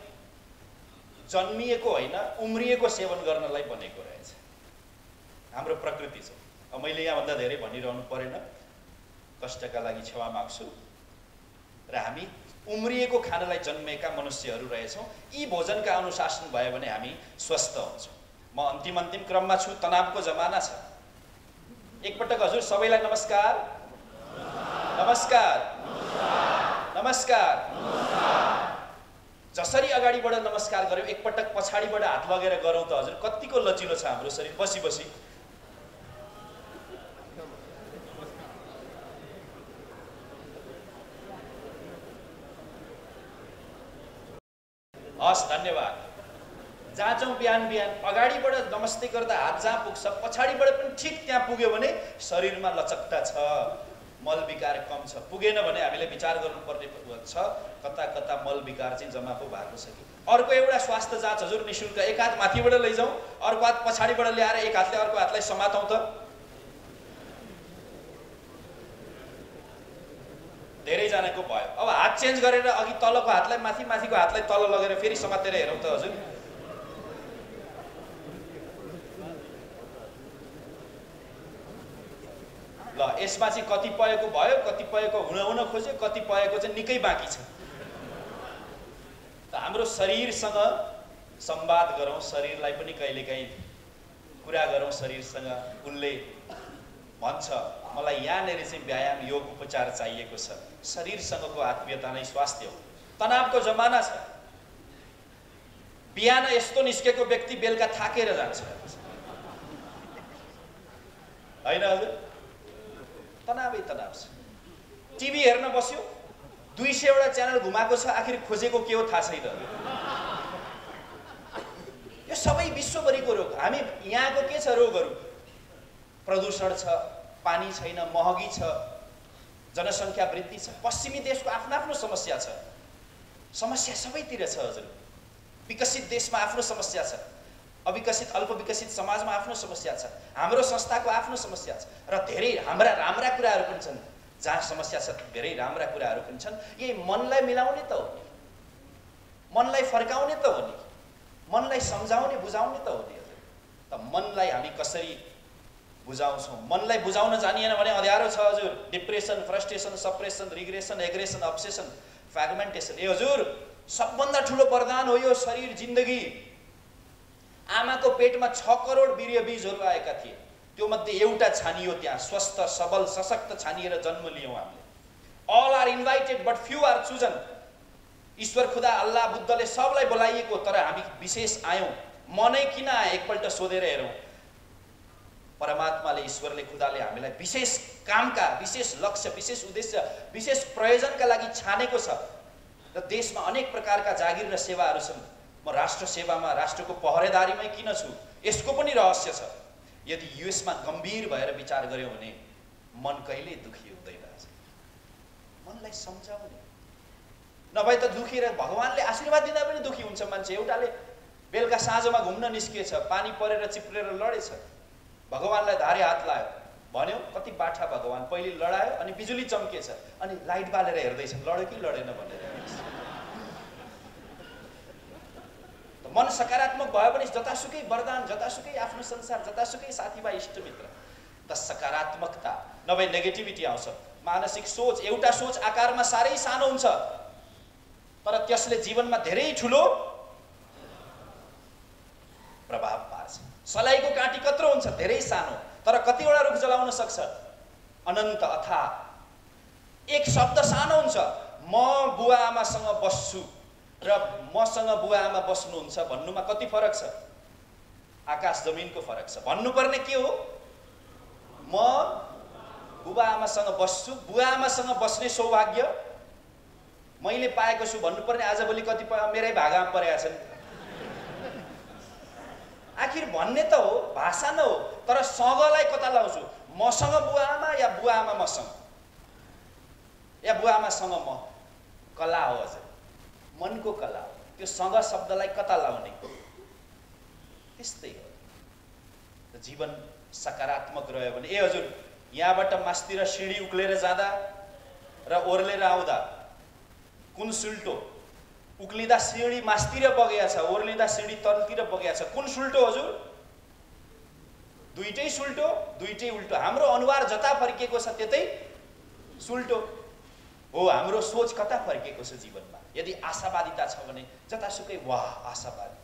जन्मिएको होइन उम्रिएको सेवन गर्नलाई बनेको रहेछ। हाम्रो प्रकृति छ मैले यहाँभन्दा धेरै भनिरहनु परेन। कष्टका लागि क्षमा माग्छु। र हामी उम्रिएको खानालाई जन्मेका मनुष्यहरू रहेछौँ। यी भोजनका अनुशासन भयो भने हामी स्वस्थ हुन्छौँ। म अन्तिम अन्तिम क्रममा छु। तनावको जमाना छ। एकपटक हजुर सबैलाई नमस्कार। नमस्कार। नमस्कार। जसरी अगाडिबाट नमस्कार गऱ्यौँ एकपटक पछाडिबाट हात लगेर गरौँ त हजुर कतिको लचिलो छ हाम्रो शरीर। बसी बसी हस् धन्यवाद जहाँ जाउँ बिहान बिहान नमस्ते गर्दा हात जहाँ पुग्छ पछाडिबाट पनि ठिक त्यहाँ पुग्यो भने शरीरमा लचकता छ मल विकार कम छ। पुगेन भने हामीले विचार गर्नुपर्ने छ। कता कता मल विकार चाहिँ जम्मा पो भएको छ कि? अर्को एउटा स्वास्थ्य जाँच हजुर नि शुल्क। एक हात माथिबाट लैजाउँ अर्को हात पछाडिबाट ल्याएर एक हातले अर्को हातलाई समातौँ त। धेरैजनाको भयो। अब हात चेन्ज गरेर अघि तलको हातलाई माथि माथिको हातलाई तल लगेर फेरि समातेर हेरौँ त हजुर। ल यसमा चाहिँ कतिपयको भयो कतिपयको हुन हुन खोज्यो कतिपयको चाहिँ निकै बाँकी छ। त हाम्रो शरीरसँग संवाद गरौँ शरीरलाई पनि कहिलेकाहीँ कुरा गरौँ शरीरसँग उनले भन्छ मलाई यहाँनिर चाहिँ व्यायाम योग उपचार चाहिएको छ। शरीरसँगको आत्मीयता नै स्वास्थ्य हो। तनावको जमाना छ। बिहान यस्तो निस्केको व्यक्ति बेलुका थाकेर जान्छ। होइन हजुर? तनावै तनाव छ। टिभी हेर्न बस्यो दुई सयवटा च्यानल घुमाएको छ आखिर खोजेको के हो थाहा छैन। यो सबै विश्वभरिको रोग। हामी यहाँको के छ रोगहरू? प्रदूषण छ पानी छैन महँगी छ जनसङ्ख्या वृद्धि छ पश्चिमी देशको आफ्नो आफ्नो समस्या छ। समस्या सबैतिर छ हजुर। विकसित देशमा आफ्नो समस्या छ। अविकसित अल्पविकसित समाजमा आफ्नो समस्या छ। हाम्रो संस्थाको आफ्नो समस्या छ। र धेरै हाम्रा राम्रा कुराहरू पनि छन्। जहाँ समस्या छ धेरै राम्रा कुराहरू पनि छन्। यही मनलाई मिलाउने त हो नि। मनलाई फर्काउने त हो नि। मनलाई सम्झाउने बुझाउने त हो नि। त मनलाई हामी कसरी बुझाउँछौँ? मनलाई बुझाउन जानिएन भने अँध्यारो छ हजुर। Depression frustration suppression regression aggression obsession fragmentation ए हजुर सबभन्दा ठुलो वरदान हो यो शरीर जिन्दगी। आमाको पेटमा छ करोड वीर्य बिजहरू आएका थिए। त्यो मध्ये एउटा छानियो त्यहाँ स्वस्थ सबल सशक्त छानिएर जन्म लियौँ हामीले। All are invited but few are chosen ईश्वर खुदा अल्लाह बुद्धले सबलाई बोलाइएको तर हामी विशेष आयौँ। मनै किन आए? एकपल्ट सोधेर हेरौँ। परमात्माले ईश्वरले खुदाले हामीलाई विशेष कामका विशेष लक्ष्य विशेष उद्देश्य विशेष प्रयोजनका लागि छानेको छ। र देशमा अनेक प्रकारका जागिर र सेवाहरू छन्। म राष्ट्र सेवामा राष्ट्रको पहरेदारीमै किन छु? यसको पनि रहस्य छ। यदि यसमा गम्भीर भएर विचार गऱ्यौँ भने मन कहिल्यै दुखी हुँदैन मनलाई सम्झाउने नभए त दुखी र भगवान्ले आशीर्वाद दिँदा पनि दुखी हुन्छ मान्छे। एउटाले बेलुका साँझमा घुम्न निस्किएछ पानी परेर चिप्रेर लडेछ। भगवान्लाई धारे हात लायो। भन्यो कति बाठा भगवान् पहिले लडायो अनि बिजुली चम्किएछ अनि लाइट बालेर हेर्दैछ लड्यो कि लडेन भनेर। मन सकारात्मक भयो भने जतासुकै वरदान जतासुकै आफ्नो संसार जतासुकै साथीभाइ इष्टमित्र। त सकारात्मकता नभए नेगेटिभिटी आउँछ। मानसिक सोच एउटा सोच आकारमा साह्रै सानो हुन्छ। तर त्यसले जीवनमा धेरै ठुलो प्रभाव पार्छ। सलाइको काँटी कत्रो हुन्छ धेरै सानो। तर कतिवटा रुख जलाउन सक्छ? अनन्त अथा एक शब्द सानो हुन्छ। म बुवा आमासँग बस्छु। र मसँग बुवा आमा बस्नुहुन्छ भन्नुमा कति फरक छ? आकाश जमिनको फरक छ। भन्नुपर्ने के हो? म बुबा आमासँग बस्छु बुवा आमासँग बस्ने सौभाग्य मैले पाएको छु भन्नुपर्ने आजभोलि कति मेरै भागामा परेका छन्। आखिर भन्ने त हो भाषा न हो तर सँगलाई कता लाउँछु? मसँग बुवा आमा या बुवा आमा मसँग? या बुवा आमासँग म? कला हो हजुर मनको कला त्यो सँग शब्दलाई कता लाउने? त्यस्तै हो। जीवन सकारात्मक रह्यो भने ए हजुर यहाँबाट मास्तिर सिँढी उक्लेर जाँदा र ओर्लेर आउँदा कुन सुल्टो? उक्लिँदा सिँढी मास्तिर बगेको छ ओर्लिँदा सिँढी तलतिर बगेको छ कुन सुल्टो हजुर? दुइटै सुल्टो दुइटै उल्टो। हाम्रो अनुहार जता फर्किएको छ त्यतै सुल्टो। हो हाम्रो सोच कता फर्किएको छ जीवनमा? यदि आशावादिता छ भने जतासुकै वाह आशावादी।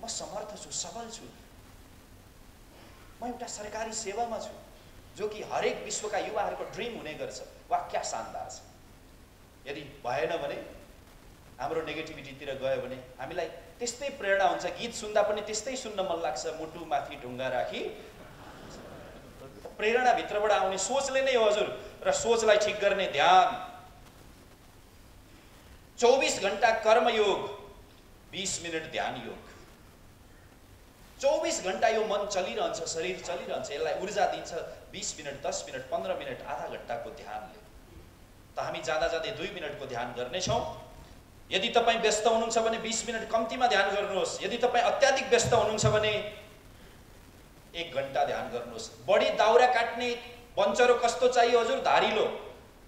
म समर्थ छु सबल छु। म एउटा सरकारी सेवामा छु जो कि हरेक विश्वका युवाहरूको ड्रिम हुने गर्छ वा क्या शानदार छ? यदि भएन भने हाम्रो नेगेटिभिटीतिर गयो भने हामीलाई त्यस्तै प्रेरणा हुन्छ गीत सुन्दा पनि त्यस्तै सुन्न मन लाग्छ मुटु माथि ढुङ्गा राखी। प्रेरणाभित्रबाट आउने सोचले नै हो हजुर र सोचलाई ठिक गर्ने ध्यान। चौबिस घन्टा कर्मयोग बिस मिनट ध्यान योग। चौबिस घन्टा यो मन चलिरहन्छ शरीर चलिरहन्छ यसलाई ऊर्जा दिन्छ बिस मिनट दस मिनट पन्ध्र मिनट आधा घन्टाको ध्यानले। त हामी जाँदा जाँदै दुई मिनटको ध्यान गर्नेछौँ। यदि तपाईँ व्यस्त हुनुहुन्छ भने बिस मिनट कम्तीमा ध्यान गर्नुहोस्। यदि तपाईँ अत्याधिक व्यस्त हुनुहुन्छ भने एक घन्टा ध्यान गर्नुहोस्। बढी दाउरा काट्ने बन्चरो कस्तो चाहियो हजुर? धारिलो।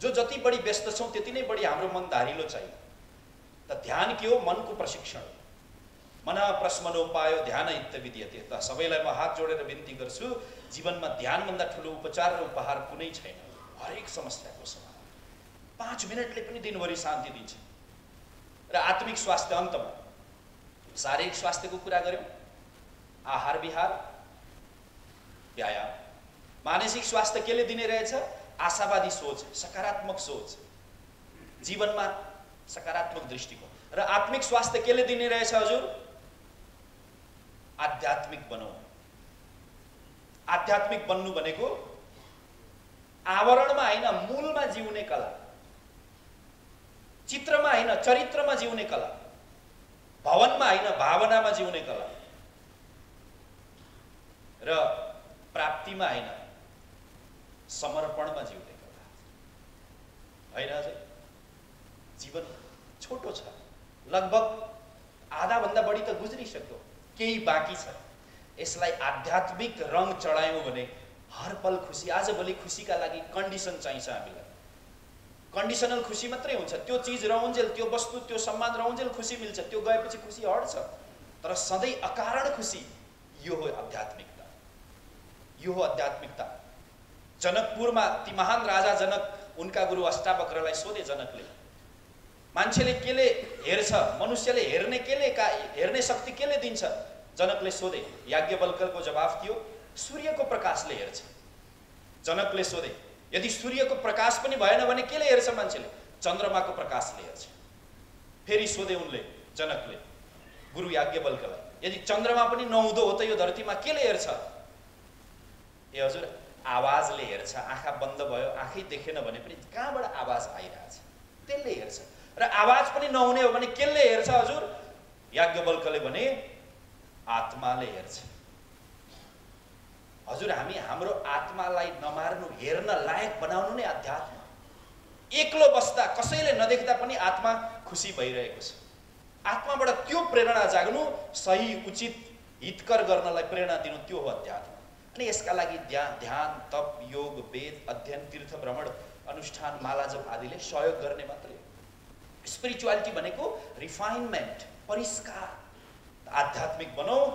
जो जति बढी व्यस्त छौँ त्यति नै बढी हाम्रो मन धारिलो चाहियो। त ध्यान के हो मनको प्रशिक्षण मन प्रश्मनो पायो ध्यान इत विद्यते त सबैलाई म हात जोडेर बिन्ती गर्छु जीवनमा ध्यानभन्दा ठुलो उपचार र उपहार कुनै छैन हरेक समस्याको समाधान पाँच मिनटले पनि दिनभरि शान्ति दिन्छ र आत्मिक स्वास्थ्य अन्तमा शारीरिक स्वास्थ्यको कुरा गऱ्यौँ आहार विहार व्यायाम मानसिक स्वास्थ्य केले दिने रहेछ आशावादी सोच सकारात्मक सोच जीवनमा सकारात्मक दृष्टिकोण. र आत्मिक स्वास्थ्य केले दिने रहेछ हजुर? आध्यात्मिक बनौ आध्यात्मिक बन्नु भनेको आवरणमा होइन मूलमा जिउने कला. चित्रमा होइन चरित्रमा जिउने कला. भवनमा होइन भावनामा जिउने कला. र प्राप्तिमा होइन समर्पणमा जिउने कला. होइन हजुर? जीवन छोटो छ। लगभग आधाभन्दा बढी त गुज्रिसक्यो। केही बाँकी छ। यसलाई आध्यात्मिक रङ चढायौँ भने हर पल खुसी आजभोलि खुसीका लागि कन्डिसन चाहिन्छ हामीलाई। कन्डिसनल खुसी मात्रै हुन्छ। त्यो चिज रहन्जेल त्यो वस्तु त्यो सम्मान रहन्जेल खुसी मिल्छ। त्यो गएपछि खुसी हट्छ। तर सधैँ अकारण खुसी यो हो आध्यात्मिकता। यो हो आध्यात्मिकता। जनकपुरमा ती महान राजा जनक उनका गुरु अष्टावक्रलाई सोधे जनकले। मान्छेले केले हेर्छ मनुष्यले हेर्ने केले का हेर्ने शक्ति केले दिन्छ? जनकले सोधे याज्ञवल्करको जवाफ थियो सूर्यको प्रकाशले हेर्छ। जनकले सोधे यदि सूर्यको प्रकाश पनि भएन भने केले हेर्छ मान्छेले? चन्द्रमाको प्रकाशले हेर्छ। फेरि सोधे उनले जनकले गुरु याज्ञवल्कलाई यदि चन्द्रमा पनि नहुँदो हो त यो धरतीमा केले हेर्छ? ए हजुर आवाजले हेर्छ आँखा बन्द भयो आँखै देखेन भने पनि कहाँबाट आवाज आइरहेछ? त्यसले हेर्छ। र आवाज पनि नहुने हो भने केले हेर्छ हजुर? याज्ञवल्कले भने आत्माले हेर्छ। हजुर हामी हाम्रो आत्मालाई नमार्नु हेर्न लायक बनाउनु नै अध्यात्म। एक्लो बस्दा कसैले नदेख्दा पनि आत्मा खुसी भइरहेको छ। आत्माबाट त्यो प्रेरणा जाग्नु सही उचित हितकर गर्नलाई प्रेरणा दिनु त्यो हो अध्यात्म। अनि यसका लागि ध्यान ध्यान तप योग वेद अध्ययन तीर्थ भ्रमण अनुष्ठान माला जप आदिले सहयोग गर्ने मात्रै स्पिरिचुअलिटी भनेको रिफाइनमेन्ट परिष्कार। आध्यात्मिक बनाऊ।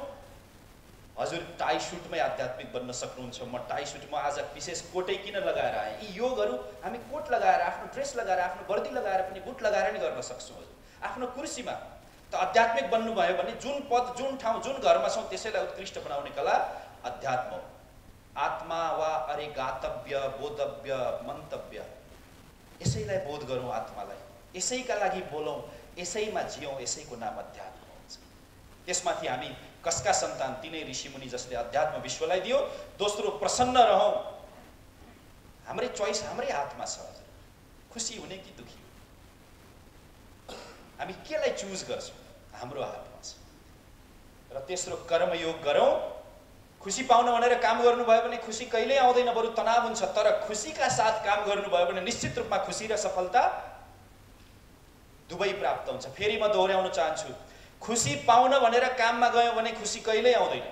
हजुर टाई सुटमै आध्यात्मिक बन्न सक्नुहुन्छ। म टाई सुट म आज विशेष कोटै किन लगाएर आएँ? यी योगहरू हामी कोट लगाएर आफ्नो ड्रेस लगाएर आफ्नो वर्दी लगाएर पनि बुट लगाएर नि गर्न सक्छौँ हजुर। आफ्नो कुर्सीमा त आध्यात्मिक बन्नुभयो भने जुन पद जुन ठाउँ जुन घरमा छौँ त्यसैलाई उत्कृष्ट बनाउने कला अध्यात्म आत्मा वा अरे गातव्य बोधव्य मन्तव्य यसैलाई बोध गरौँ आत्मालाई। यसैका लागि बोलौँ यसैमा जियौँ यसैको नाम अध्यात्म हुन्छ त्यसमाथि हामी कसका सन्तान तिनै ऋषिमुनि जसले अध्यात्म विश्वलाई दियो दोस्रो प्रसन्न रहौँ। हाम्रै चोइस हाम्रै हातमा छ हजुर। खुसी हुने कि दुखी हामी केलाई चुज गर्छौँ? हाम्रो हातमा छ। र तेस्रो कर्मयोग गरौँ। खुसी पाउन भनेर काम गर्नुभयो भने खुसी कहिल्यै आउँदैन बरु तनाव हुन्छ तर खुसीका साथ काम गर्नुभयो भने निश्चित रूपमा खुसी र सफलता दुवै प्राप्त हुन्छ। फेरि म दोहोऱ्याउन चाहन्छु। खुसी पाउन भनेर काममा गयौँ भने खुसी कहिल्यै आउँदैन।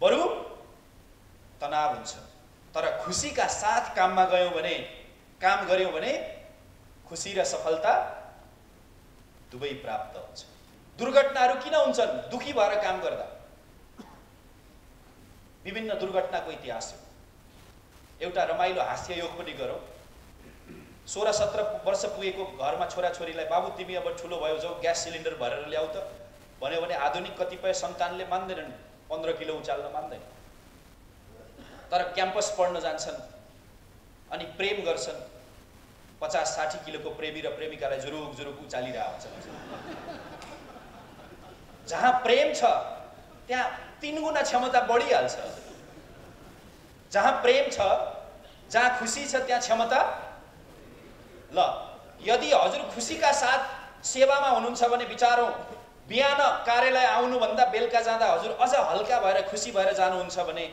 बरु तनाव हुन्छ। तर खुसीका साथ काममा गयौँ भने काम गऱ्यौँ भने खुसी र सफलता दुवै प्राप्त हुन्छ। दुर्घटनाहरू किन हुन्छन्? दुखी भएर काम गर्दा। विभिन्न दुर्घटनाको इतिहास हो। एउटा रमाइलो हास्य योग पनि गरौँ। सोह्र सत्र वर्ष पुगेको घरमा छोराछोरीलाई बाबु तिमी अब ठुलो भयो जाऊ ग्यास सिलिन्डर भरेर ल्याऊ त। भन्यो भने आधुनिक कतिपय सन्तानले मान्दैनन् पन्ध्र किलो उचाल्न मान्दैन। तर क्याम्पस पढ्न जान्छन् अनि प्रेम गर्छन्। पचास साठी किलोको प्रेमी र प्रेमिकालाई जुरुक जुरुक उचालिरहेको जहाँ प्रेम छ त्यहाँ तिन गुणा क्षमता बढिहाल्छ। जहाँ प्रेम छ जहाँ खुसी छ त्यहाँ क्षमता ल यदि हजुर खुसीका साथ सेवामा हुनुहुन्छ भने विचारौँ बिहान कार्यालय आउनुभन्दा बेलुका जाँदा हजुर अझ हल्का भएर खुसी भएर जानुहुन्छ भने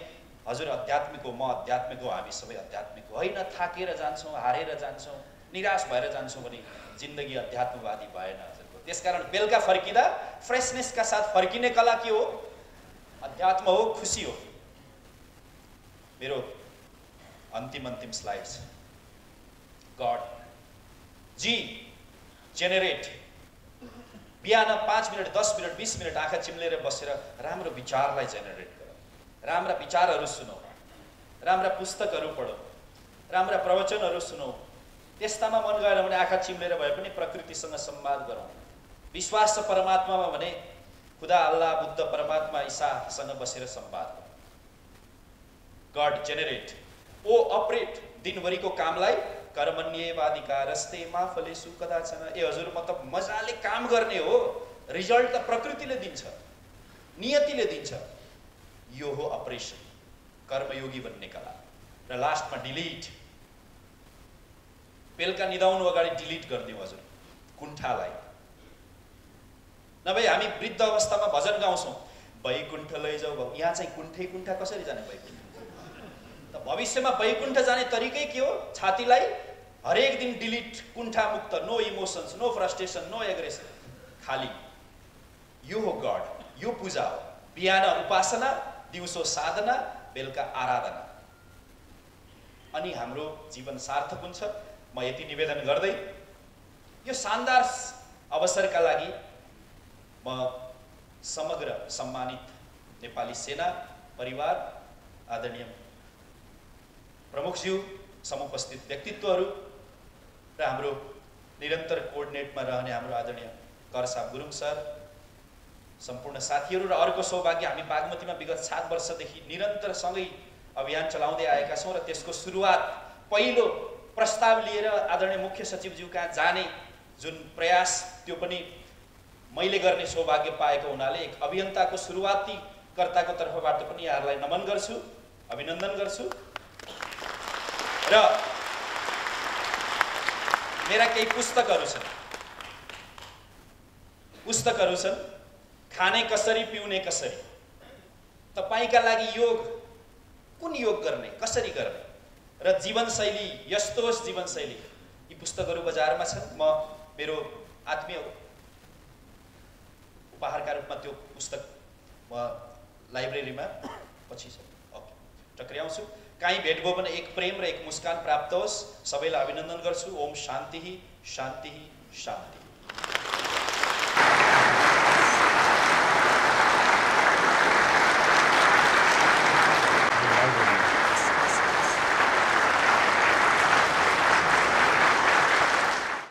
हजुर अध्यात्मिक हो म अध्यात्मिक हो हामी सबै अध्यात्मिक हो। होइन थाकेर जान्छौँ हारेर जान्छौँ निराश भएर जान्छौँ भने जिन्दगी अध्यात्मवादी भएन हजुरको त्यसकारण बेलुका फर्किँदा फ्रेसनेसका साथ फर्किने कला के हो? अध्यात्म हो खुसी हो। मेरो अन्तिम अन्तिम स्लाइड छ। गड जी जेनेरेट बिहान पाँच मिनट दस मिनट बिस मिनट आँखा चिम्लेर बसेर राम्रो विचारलाई जेनेरेट गर। राम्रा विचारहरू सुनौ। राम्रा पुस्तकहरू पढौँ। राम्रा प्रवचनहरू सुनौ। त्यस्तामा मन गएन भने आँखा चिम्लेर भए पनि प्रकृतिसँग संवाद गरौँ। विश्वास छ परमात्मामा भने खुदा अल्लाह बुद्ध परमात्मा ईसासँग बसेर संवाद गड जेनेरेट ओ अपरेट दिनभरिको कामलाई कर्मण्यवाधिकारस्ते माफलेसु कदाचन। ए हजुर म त मजाले काम गर्ने हो। रिजल्ट त प्रकृतिले दिन्छ। नियतिले दिन्छ। यो हो अपरेसन कर्मयोगी बन्ने कला। र लास्टमा डिलिट बेलुका निदाउनु अगाडि डिलिट गरिदिउँ हजुर। कुण्ठालाई। नभए हामी वृद्ध अवस्थामा भजन गाउँछौँ। वैकुण्ठ लैजाऊ यहाँ चाहिँ कुण्ठै कुण्ठा कसरी जाने वैकुण्ठ? त भविष्यमा वैकुण्ठ जाने तरिकै के हो? छातीलाई हरेक दिन डिलिट कुण्ठा मुक्त no emotions no frustration no aggression खाली। यो हो गड यो पूजा हो। बिहान उपासना दिउँसो साधना बेलुका आराधना। अनि हाम्रो जीवन सार्थक हुन्छ। म यति निवेदन गर्दै यो शानदार अवसरका लागि म समग्र सम्मानित नेपाली सेना परिवार आदरणीय प्रमुखज्यू समुपस्थित व्यक्तित्वहरू र हाम्रो निरन्तर कोअर्डिनेटमा रहने हाम्रो आदरणीय करसाब गुरुङ सर सम्पूर्ण साथीहरू र अर्को सौभाग्य हामी बागमतीमा विगत सात वर्षदेखि निरन्तर सँगै अभियान चलाउँदै आएका छौँ र त्यसको सुरुवात पहिलो प्रस्ताव लिएर आदरणीय मुख्य सचिवज्यू कहाँ जाने जुन प्रयास त्यो पनि मैले गर्ने सौभाग्य पाएको हुनाले एक अभियन्ताको सुरुवाती कर्ताको तर्फबाट पनि यहाँहरूलाई नमन गर्छु अभिनन्दन गर्छु। र मेरा केही पुस्तकहरू छन्। पुस्तकहरू छन् खाने कसरी पिउने कसरी। तपाईँका लागि योग कुन योग गर्ने कसरी गर्ने? र जीवनशैली यस्तो होस् जीवनशैली। यी पुस्तकहरू बजारमा छन्। म मेरो आत्मीय उपहारका रूपमा त्यो पुस्तक म लाइब्रेरीमा पछि छ ओके टक्र्याउँछु। काहीँ भेट भो एक प्रेम र एक मुस्कान प्राप्त होस्। सबैलाई अभिनन्दन गर्छु। ओम शान्ति शान्ति शान्ति।